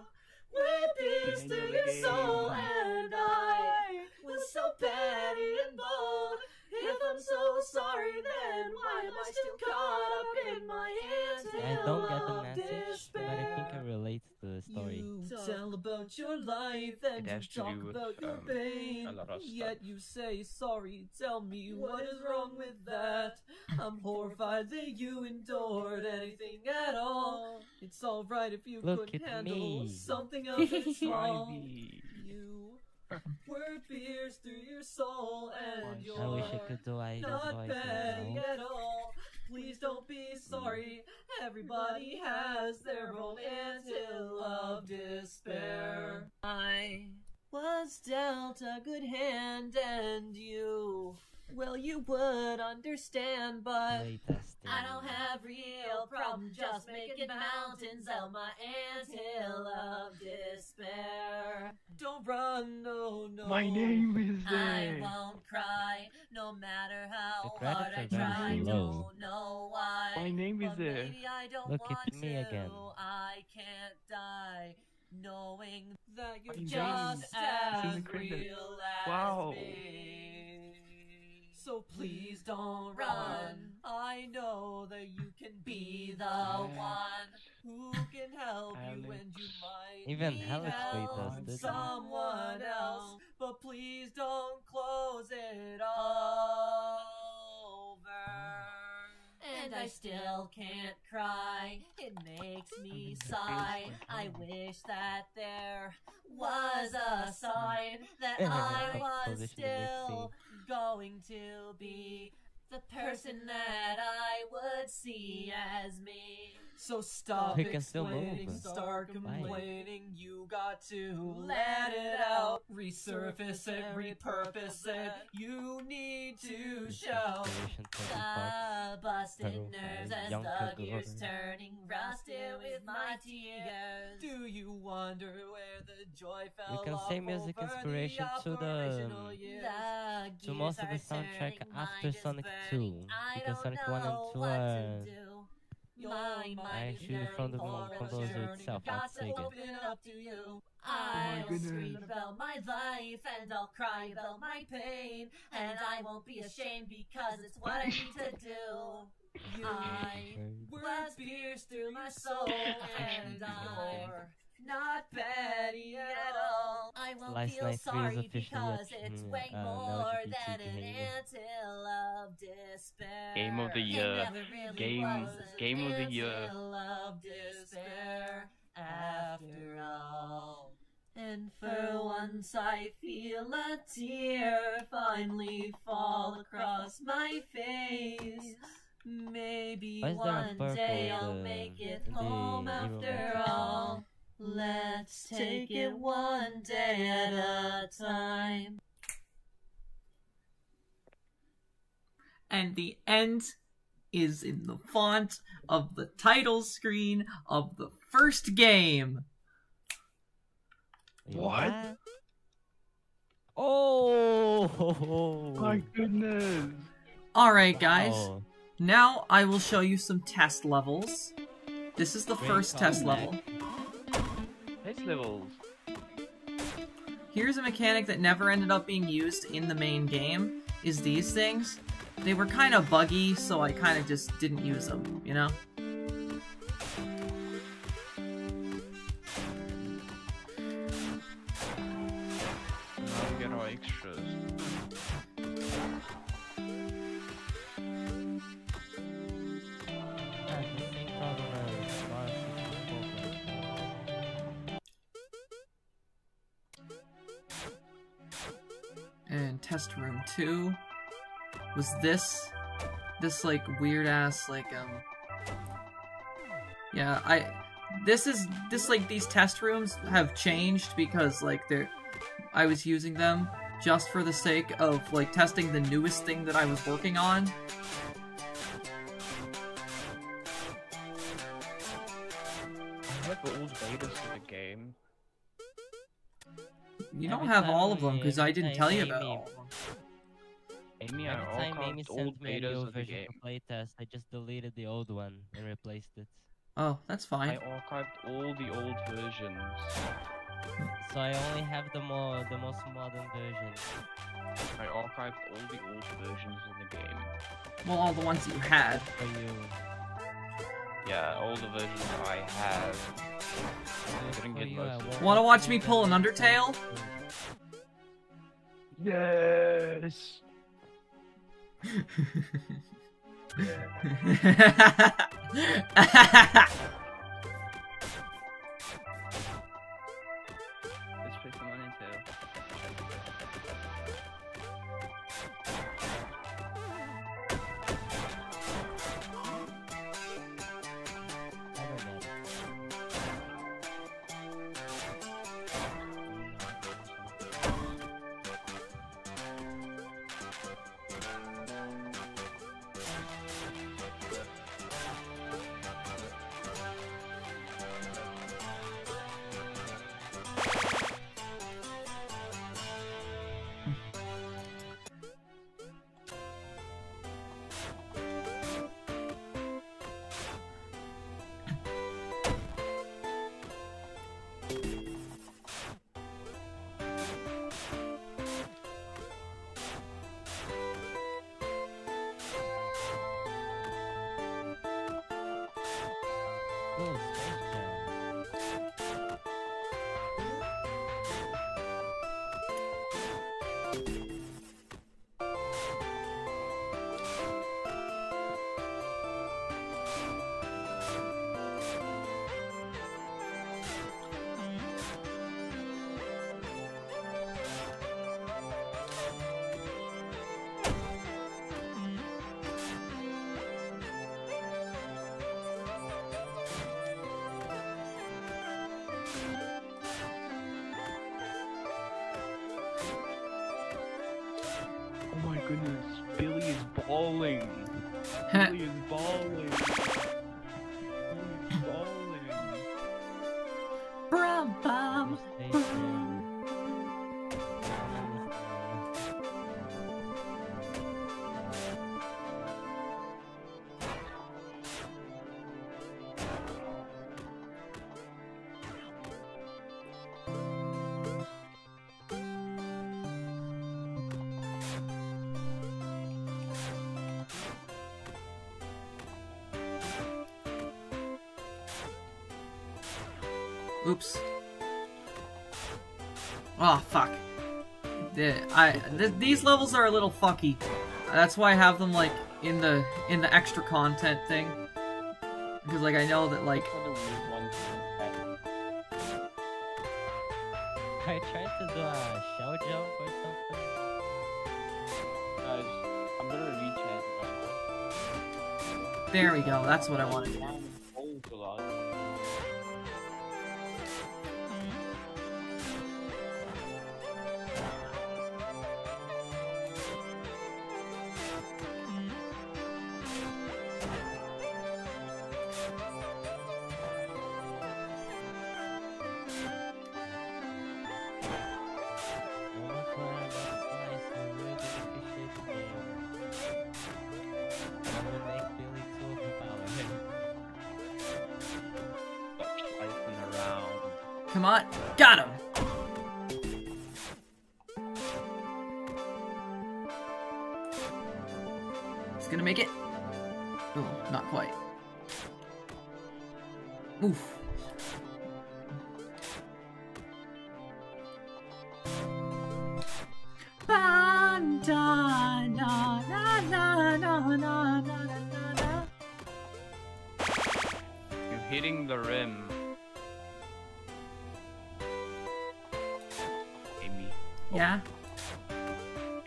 went pierced through your soul, and I was so petty and bold. If I'm so sorry, then why am I still caught up in my hands? I don't get the message, but I think I to the story. You tell about your life and It you has to talk with, about your um, pain. a lot of Yet stuff. you say sorry. Tell me what is wrong with that? I'm horrified that you endured anything at all. It's alright if you Look could at handle me. something of it small. Ivy. You were pierced through your soul and I I wish I you're could do Ida's not voice petty now. at all. Please don't be sorry. Everybody has their own anthill of despair. I was dealt a good hand, and you, well, you would understand, but. I don't have real problems, just making mountains out my anthill of despair. Don't run, no, no. My name is there. I won't cry, no matter how hard I credits are very try. slow. Don't know why. My name is there. maybe I don't Look want at me to. again. I can't die, knowing That you're My name just is as in the credits. real as Wow. me. So please don't Run. run. I know that you can be the the Yeah. one. who can help you when you might Even need Alex help played us, from someone else. But please don't close it over. And I still can't cry. It makes me sigh. I wish that there was a sign that I was still going to be the person that I would see as me. So stop We can still explaining, move. start Why? complaining. You got to let it out, resurface it, repurpose it. You need to shout. Inspiration. The busted Pedal nerves by as Young the gears turning rusted with my tears. Do you wonder where the joy fell You can off say music inspiration the to the, operational years? The To most of the soundtrack after Sonic burning. 2, I because don't Sonic 1 and 2 what to are- do. My mind mind is is Actually, from the yearning mo- for a composer journey. itself, Got I'd to take it. open up to you. Oh I'll goodness. scream about my life and I'll cry about my pain. And I won't be ashamed because it's what I need to do. You I were was pierced through my soul and I'm not petty at all. I won't Last feel Night 3 is sorry officially because a- it's mm, way uh, more LGBT than an behavior. anthill of despair. Game of the year. really Game- game of the year. anthill of despair after all. And for once I feel a tear finally fall across my face. Maybe Why is there a one day I'll make it home after Mansion? all. Let's take it one day at a time. and the end is in the font of the title screen of the first game. What? Oh! My goodness. Alright, guys. Wow. Now I will show you some test levels. This is the Great first test comeback. level. Levels. Here's a mechanic that never ended up being used in the main game, is these things. They were kind of buggy, so I kind of just didn't use them, you know? 2 was this. This, like, weird ass, like, um. Yeah, I. This is. This, like, these test rooms have changed because, like, they're. I was using them just for the sake of like testing the newest thing that I was working on. I old betas for the game. You don't have all of them because I didn't tell you about all of them. Amy, I Every time Amy sent me a betas new of the version for playtest, I just deleted the old one and replaced it. Oh, that's fine. I archived all the old versions. So I only have the more the most modern version. I archived all the old versions of the game. Well, all the ones that you had. For you. Yeah, all the versions I have. Didn't get you, most I of it. won't Wanna watch me pull an. Undertale? Yes. Yeah. goodness, Billy is bawling. Billy is bawling. Billy is balling. Brum bum. Oops. Oh fuck. The, I th these levels are a little fucky. That's why I have them like in the in the extra content thing. Because like I know that like I tried to do a shell jump or something. Guys, I'm gonna there we go. That's what I wanted. Oh,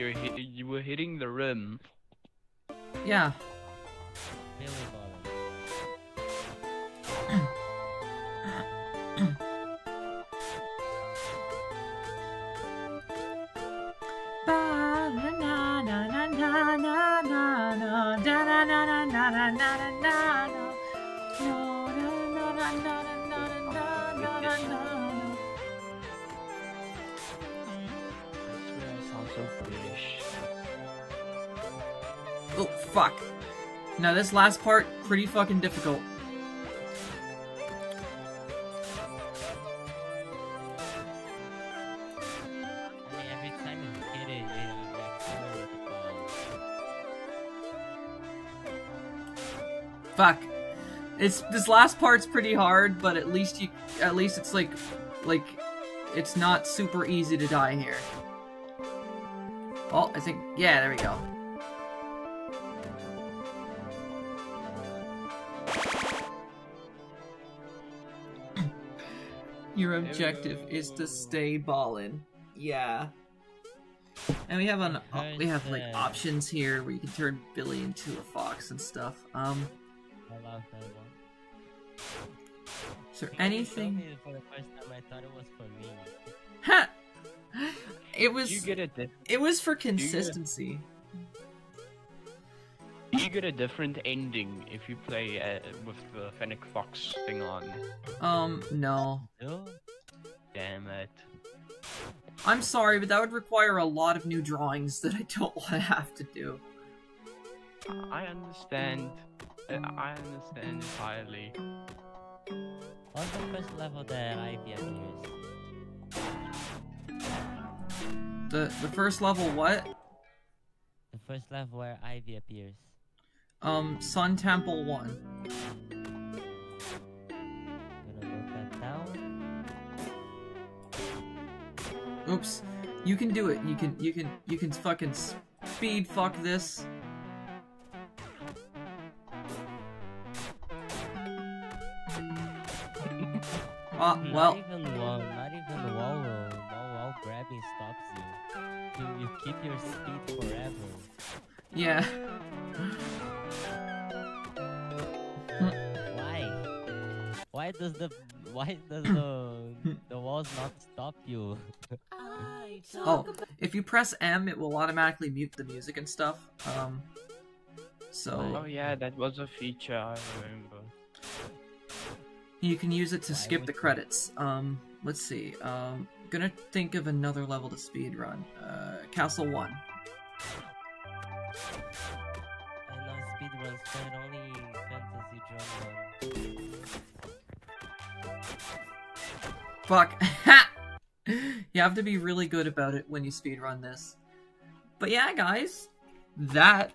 You're hit you were hitting the rim. yeah. Billy balling. Fuck. Now this last part pretty fucking difficult. I mean, every time you hit it, you accelerate the ball. Fuck. It's this last part's pretty hard, but at least you at least it's like like it's not super easy to die here. Oh, I think yeah, there we go. Your objective is to stay ballin'. Yeah. And we have an we have like options here where you can turn Billy into a fox and stuff. Um, I love that one. is there anything? showed me For the first time, I thought it was for me. Ha! It was You get a it was for consistency. You get a different ending if you play uh, with the Fennec Fox thing on. Um, no. No? Damn it. I'm sorry, but that would require a lot of new drawings that I don't want to have to do. I understand. uh, I understand entirely. What's the first level that Ivy appears. The the first level what? The first level where Ivy appears. Um, Sun Temple 1. Gonna note that down. Oops. You can do it. You can you can you can fucking speed fuck this. Ah, Not well, even wall, not even wall roll. Wall wall grabbing stops you. You, you keep your speed forever. yeah. Why? Why does the why does the the walls not stop you? Oh, if you press M, it will automatically mute the music and stuff. Um, so Oh yeah, that was a feature I remember. you can use it to Why skip the credits. Um, let's see. Um, gonna think of another level to speed run. Uh, Castle One. I know speedruns, but only fantasy drum Fuck. Ha! you have to be really good about it when you speedrun this. But yeah, guys, that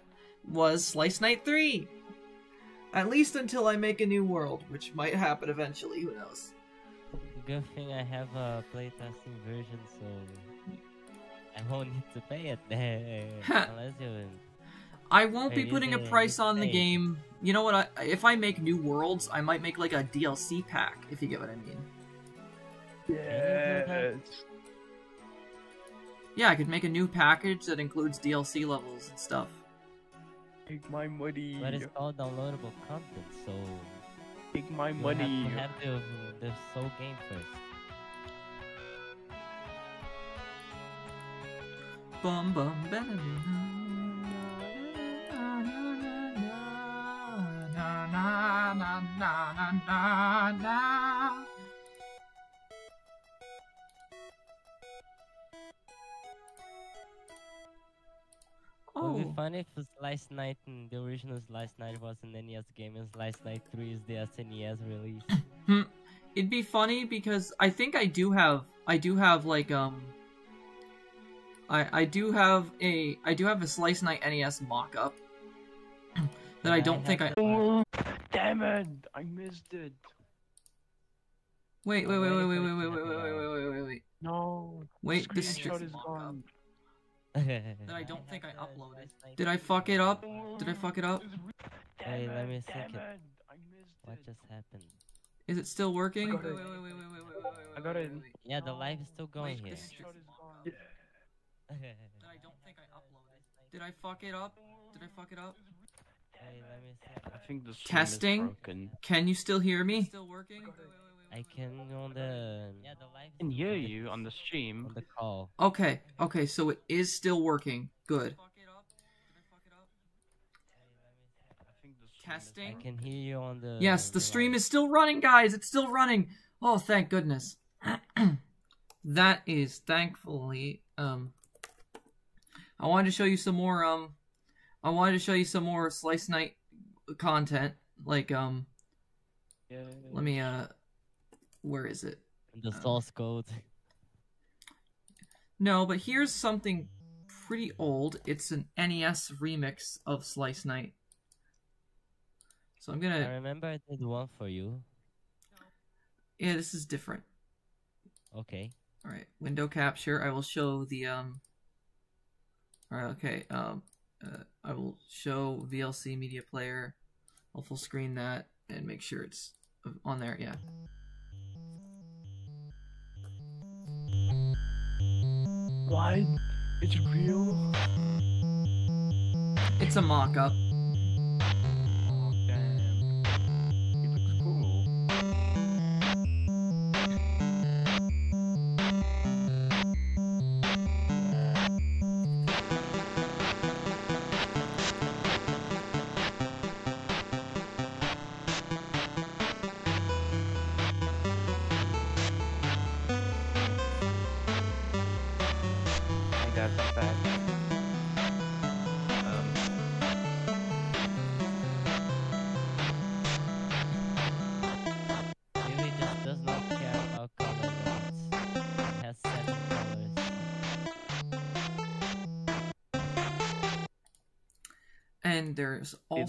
was Slice Night 3. At least until I make a new world, which might happen eventually, who knows. Good thing I have a playtesting version, so I won't need to pay it unless you. I won't be putting a price on the game. You know what? I, if I make new worlds, I might make like a DLC pack, if you get what I mean. Yes. Yeah, I could make a new package that includes DLC levels and stuff. Take my money. But it's all downloadable content, so Take my you money. have to have the, the soul game first. Bum bum ba na na na na na na. It would be Oh, fun if Slice Night and the original Slice Night was an NES game and Slice Night 3 is the SNES release. it'd be funny because I think I do have I do have like um I I do have a I do have a Slice Night NES mock-up that I don't think I Oh, damn it! I missed it. wait wait I'm wait wait waiting wait for wait it wait to wait happen wait wait wait wait wait No. wait the this is screenshot just is mock-up. gone. that I don't think I uploaded. Did I fuck it up? Did I fuck it up? Hey, let me second. It. What just happened? Is it still working? Wait, wait, wait, wait, wait, wait, wait, I got it. Yeah, the live is still going here. That I don't think I uploaded. Did I fuck it up? Did I fuck it up? Hey, let me second. I think the Testing? Is broken. Can you still hear me? Still working? I can on the yeah the live. I can hear you on the stream. on the call. Okay, okay, so it is still working. Good. I think the stream testing. I can hear you on the. Yes, the stream is still running, guys. It's still running. Oh, thank goodness. that is thankfully um I wanted to show you some more um I wanted to show you some more Slice Night content. Like um Yeah. let me uh where is it? the source code. No, but here's something pretty old. It's an NES remix of Slice Night. So I'm gonna I remember I did one for you. yeah, this is different. Okay. All right, window capture. I will show the um. All right, okay. Um, uh, I will show VLC media player. I'll full screen that and make sure it's on there. Yeah. What? It's real? It's a mock-up.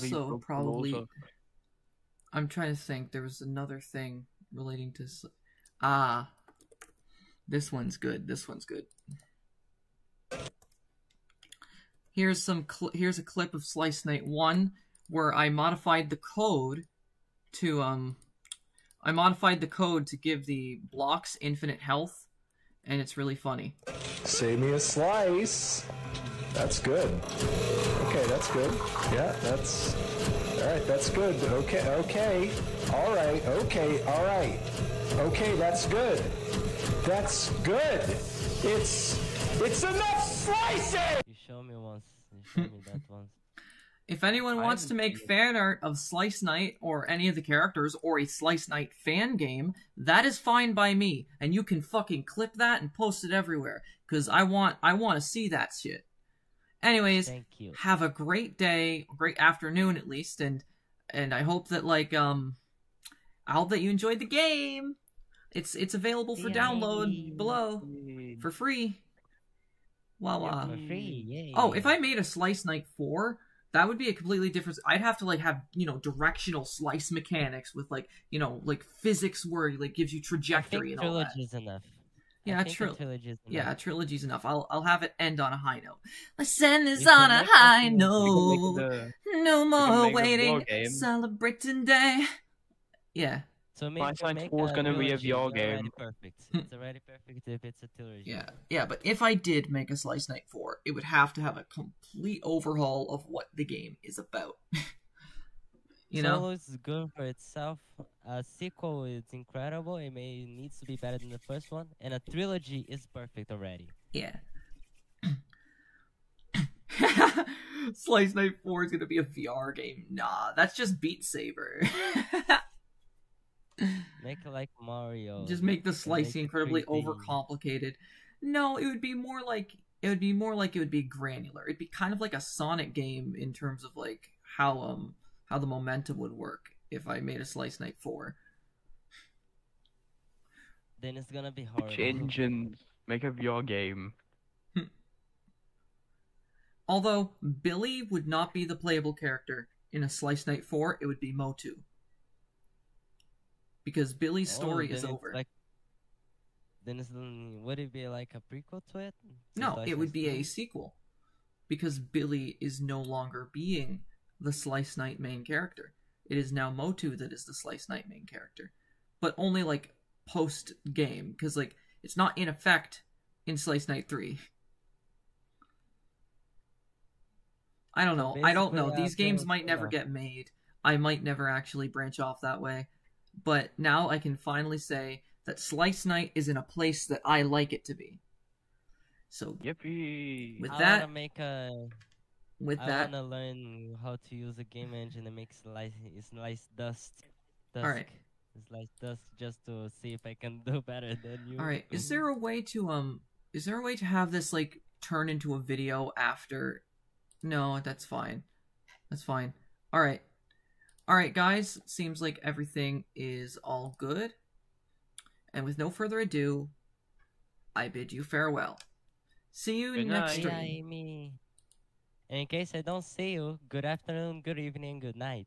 Also probably. rules of- I'm trying to think. There was another thing relating to. Ah. This one's good. This one's good. Here's some. Cl- here's a clip of Slice Night One where I modified the code to um. I modified the code to give the blocks infinite health, and it's really funny. Save me a slice. That's good. Okay, that's good. Yeah, that's all right. That's good. Okay, okay. All right. Okay. All right. Okay, that's good. That's good. It's it's enough slicing. You show me once. You show me that once. If anyone wants to make fan art of Slice Night or any of the characters or a Slice Night fan game, that is fine by me. And you can fucking clip that and post it everywhere. Cause I want I want to see that shit. Anyways, Thank you. have a great day, great afternoon at least, and and I hope that like um I hope that you enjoyed the game. It's it's available for download below for free. Wow wow. For free, yay. Oh, if I made a Slice Night 4, that would be a completely different. I'd have to like have you know directional slice mechanics with like you know like physics where like gives you trajectory and all that. enough. Yeah, I think a trilogy is enough. Yeah, trilogy's enough. I'll I'll have it end on a high note. Let's end this You on a high it- note. the- No more waiting. Celebrating day. Yeah, So maybe Last Night 4 is gonna be a VR it's game. Perfect. It's already perfect if it's a trilogy. yeah, yeah. But if I did make a Slice Night 4, it would have to have a complete overhaul of what the game is about. you know. Solo is good for itself. A sequel is incredible. It may needs to be better than the first one, and a trilogy is perfect already. Yeah. Slice Night 4 is gonna be a VR game. Nah, that's just Beat Saber. Make it like Mario. just make the slicing incredibly 3D. overcomplicated. No, it would be more like it would be more like it would be granular. It'd be kind of like a Sonic game in terms of like how um how the momentum would work if I made a Slice Night 4. Then it's gonna be hard. Which engines make up your game? Although Billy would not be the playable character in a Slice Night 4, it would be Motu. Because Billy's oh, story Oh, is over. Like, then it's would it be like a prequel to it? To No, Slice it would be a sequel. Because Billy is no longer being the Slice Night main character. It is now Motu that is the Slice Night main character. But only like post game, because like it's not in effect in Slice Night 3. I don't know. I don't know. basically, These after- games might never yeah. get made. I might never actually branch off that way. But now I can finally say that Slice Night is in a place that I like it to be. So Yippee! with I that, wanna make a with I that, wanna learn how to use a game engine that makes slice slice dust. Dusk. Alright. Slice dust just to see if I can do better than you. all right. Is there a way to um? Is there a way to have this like turn into a video after? No, that's fine. That's fine. All right. All right, guys. Seems like everything is all good. And with no further ado, I bid you farewell. See you Good next night. stream. In case I don't see you, good afternoon, good evening, good night.